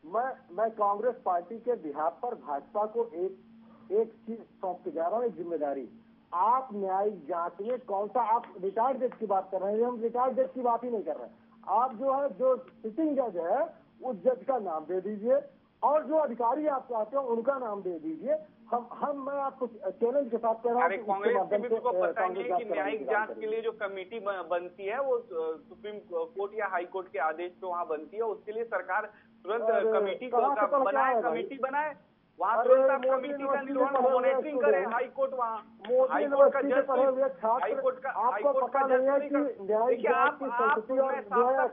मैं मैं कांग्रेस पार्टी के बिहार पर भाजपा को एक एक चीज़ सौंप के जा रहा हूँ एक ज़िम्मेदारी। आप न्यायिक जाँच में कौन सा आप रिटायर्ड जज की बात कर रहे हैं? हम रिटायर्ड जज की बात ही नहीं कर रहे हैं। आप जो है जो सिटिंग जज है उस जज का नाम दे दीजिए और जो अधिकारी आप चाहते हो उनका नाम दे दीजिए। हम हम मैं आपको चैलेंज के साथ कह रहा हूँ कि कांग्रेस के उसको अ, पता नहीं है कि न्यायिक जाँच के लिए जो कमेटी बनती है वो सुप्रीम कोर्ट या हाई कोर्ट के आदेश पे वहाँ बनती है। उसके लिए सरकार तुरंत कमेटी को के बनाए कमेटी बनाए। वहाँ कमेटी का में मॉनिटरिंग करें स्टूडेंट। हाई कोर्ट वहाँ। मोदी हाई कोर्ट का यूनिवर्सिटी से जस्टिस हाई का हाई आपको कोर्ट का जस्टिस देखिए आप मैं साफ़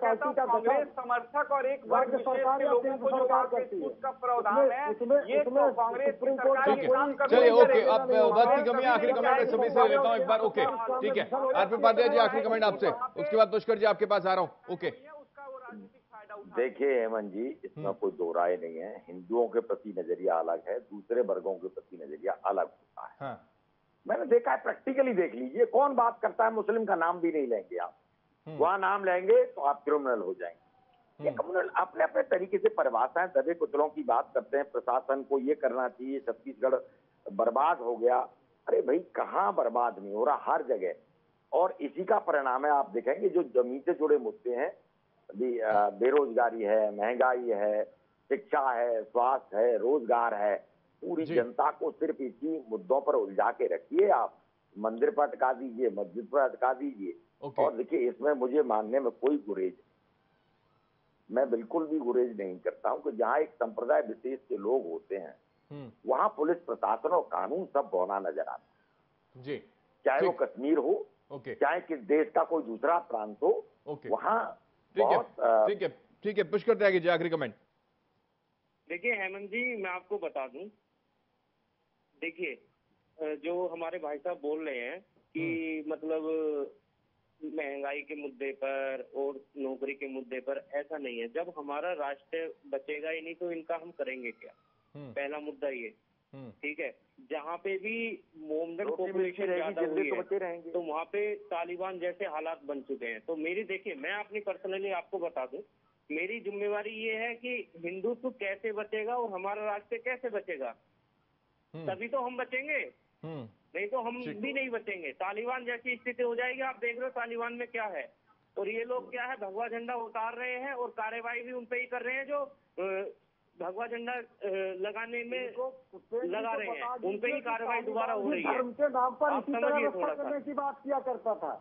कहता हूँ कांग्रेस समर्थक और एक वर्ग विशेष के लोगों को जो वहाँ है। का प्रावधान है ये तो कांग्रेस की सरकार ये काम चलिए ओके अब वक्त की कमी आखिरी कमेंट मैं सभी से लेता हूँ एक बार ओके ठीक है। आरपी उपाध्याय जी आखिरी कमेंट आपसे। उसके बाद पुष्कर जी आपके पास आ रहा हूँ। ओके उसका वो राजनीतिक फ़ायदा उठा देखिए हेमंत जी इसमें कोई दो राय नहीं है। हिंदुओं के प्रति नज़रिया अलग है दूसरे वर्गों के प्रति नज़रिया अलग होता है। हाँ। मैंने देखा है प्रैक्टिकली देख लीजिए कौन बात करता है मुस्लिम का नाम भी नहीं लेंगे आप। वहाँ नाम लेंगे तो आप क्रिमिनल हो जाएँगे। ये कम्युनल अपने अपने तरीके से परिभाषाएँ दबे कुचलों की बात करते हैं प्रशासन को ये करना चाहिए छत्तीसगढ़ बर्बाद हो गया। अरे भाई कहाँ बर्बाद नहीं हो रहा? हर जगह। और इसी का परिणाम है आप देखेंगे जो ज़मीन से जुड़े मुद्दे हैं बेरोजगारी है महँगाई है शिक्षा है स्वास्थ्य है रोज़गार है पूरी जनता को सिर्फ़ इसी मुद्दों पर उलझा के रखिए आप। मंदिर पर अटका दीजिए मस्जिद पर अटका दीजिए। और देखिए इसमें मुझे मानने में कोई गुरेज मैं बिल्कुल भी गुरेज नहीं करता हूँ कि जहाँ एक संप्रदाय विशेष के लोग होते हैं हम्म, वहाँ पुलिस प्रशासन और कानून सब बौना नज़र आता है। जी। चाहे वो कश्मीर हो चाहे किस देश का कोई दूसरा प्रांत हो वहाँ ठीक है ठीक है ठीक है पुष्कर त्यागी जी आखिरी कमेंट देखिए हेमंत जी मैं आपको बता दूँ। देखिए जो हमारे भाई साहब बोल रहे हैं कि मतलब महँगाई के मुद्दे पर और नौकरी के मुद्दे पर ऐसा नहीं है। जब हमारा राष्ट्र बचेगा ही नहीं तो इनका हम करेंगे क्या? हम्म, पहला मुद्दा ये। हम्म, ठीक है जहाँ पे भी मोमडन पॉपुलेशन ज़्यादा हुई तो है तो वहाँ पे तालिबान जैसे हालात बन चुके हैं। तो मेरी देखिए मैं अपनी पर्सनली आपको बता दूँ मेरी जिम्मेवारी ये है कि हिंदुत्व कैसे बचेगा और हमारा राष्ट्र कैसे बचेगा? हम्म, तभी तो हम बचेंगे। हम्म, नहीं तो हम भी नहीं बचेंगे। तालिबान जैसी स्थिति हो जाएगी आप देख रहे हो तालिबान में क्या है। और ये लोग क्या है भगवा झंडा उतार रहे हैं और कार्यवाही भी उन पे ही कर रहे हैं जो भगवा झंडा लगाने में लगा रहे हैं। उन पे ही कार्रवाई दोबारा हो रही है। धर्म के नाम पर इसी तरह। करने की बात किया करता था।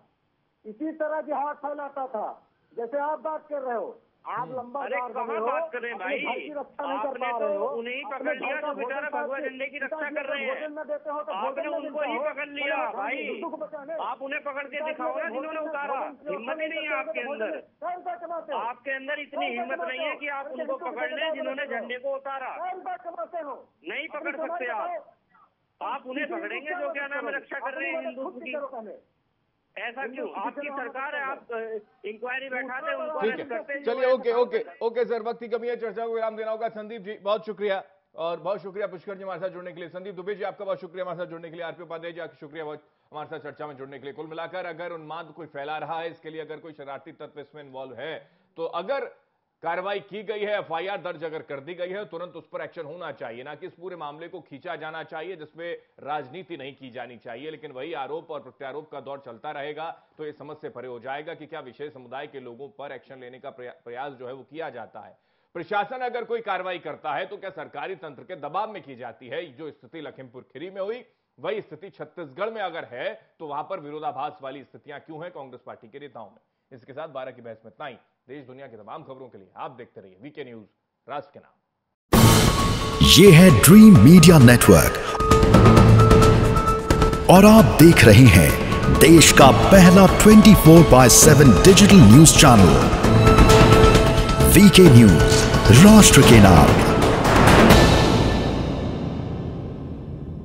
इसी तरह जिहाद फैलाता था जैसे आप बात कर रहे हो आप लंबा अरे कहाँ बात कर रहे हैं भाई? कर आपने तो उन्हें ही पकड़ लिया जो बेचारा भगवा झंडे की रक्षा कर रहे हैं। भोजन न देते हो तो आपने उनको ही पकड़ लिया भाई। हिंदू। आप उन्हें पकड़ के दिखाओ ना जिन्होंने उतारा। हिम्मत ही नहीं है आपके अंदर? आपके अंदर इतनी हिम्मत नहीं है कि आप उनको पकड़ लें जिन्होंने झंडे को उतारा। कमाते हो। नहीं पकड़ सकते आप। आप उन्हें पकड़ेंगे जो क्या नाम है रक्षा कर। रहे हैं हिंदुत्व की। ऐसा क्यों? आपकी सरकार है आप इंक्वायरी बैठाते हैं चलिए ओके ओके। ओके सर वक्त की कमी है चर्चा को विराम देना होगा संदीप जी बहुत शुक्रिया। और बहुत शुक्रिया पुष्कर जी हमारे साथ जुड़ने के लिए। संदीप दुबे जी आपका बहुत शुक्रिया हमारे साथ जुड़ने के लिए। आरपी उपाध्याय जी आपका शुक्रिया बहुत हमारे साथ चर्चा में जुड़ने के लिए। कुल मिलाकर अगर उन्माद कोई फैला रहा है इसके लिए अगर कोई शरारती तत्व इसमें इन्वॉल्व है तो अगर कार्रवाई की गई है, एफआईआर दर्ज अगर कर दी गई है, तुरंत उस पर एक्शन होना चाहिए, ना कि इस पूरे मामले को खींचा जाना चाहिए, जिसमें राजनीति नहीं की जानी चाहिए। लेकिन वही आरोप और प्रत्यारोप का दौर चलता रहेगा तो ये समझ से परे हो जाएगा कि क्या विशेष समुदाय के लोगों पर एक्शन लेने का प्रयास जो है वो किया जाता है। प्रशासन अगर कोई कार्रवाई करता है तो क्या सरकारी तंत्र के दबाव में की जाती है? जो स्थिति लखीमपुर खीरी में हुई, वही स्थिति छत्तीसगढ़ में अगर है तो वहाँ पर विरोधाभास वाली स्थितियाँ क्यों है कांग्रेस पार्टी के नेताओं में? इसके साथ बारह की बहस में इतना ही। देश, दुनिया की तमाम खबरों के लिए आप देखते रहिए वीके न्यूज़ राष्ट्र के नाम। ये है ड्रीम मीडिया नेटवर्क और आप देख रहे हैं देश का पहला 24 four by seven digital news channel VK news राष्ट्र के नाम।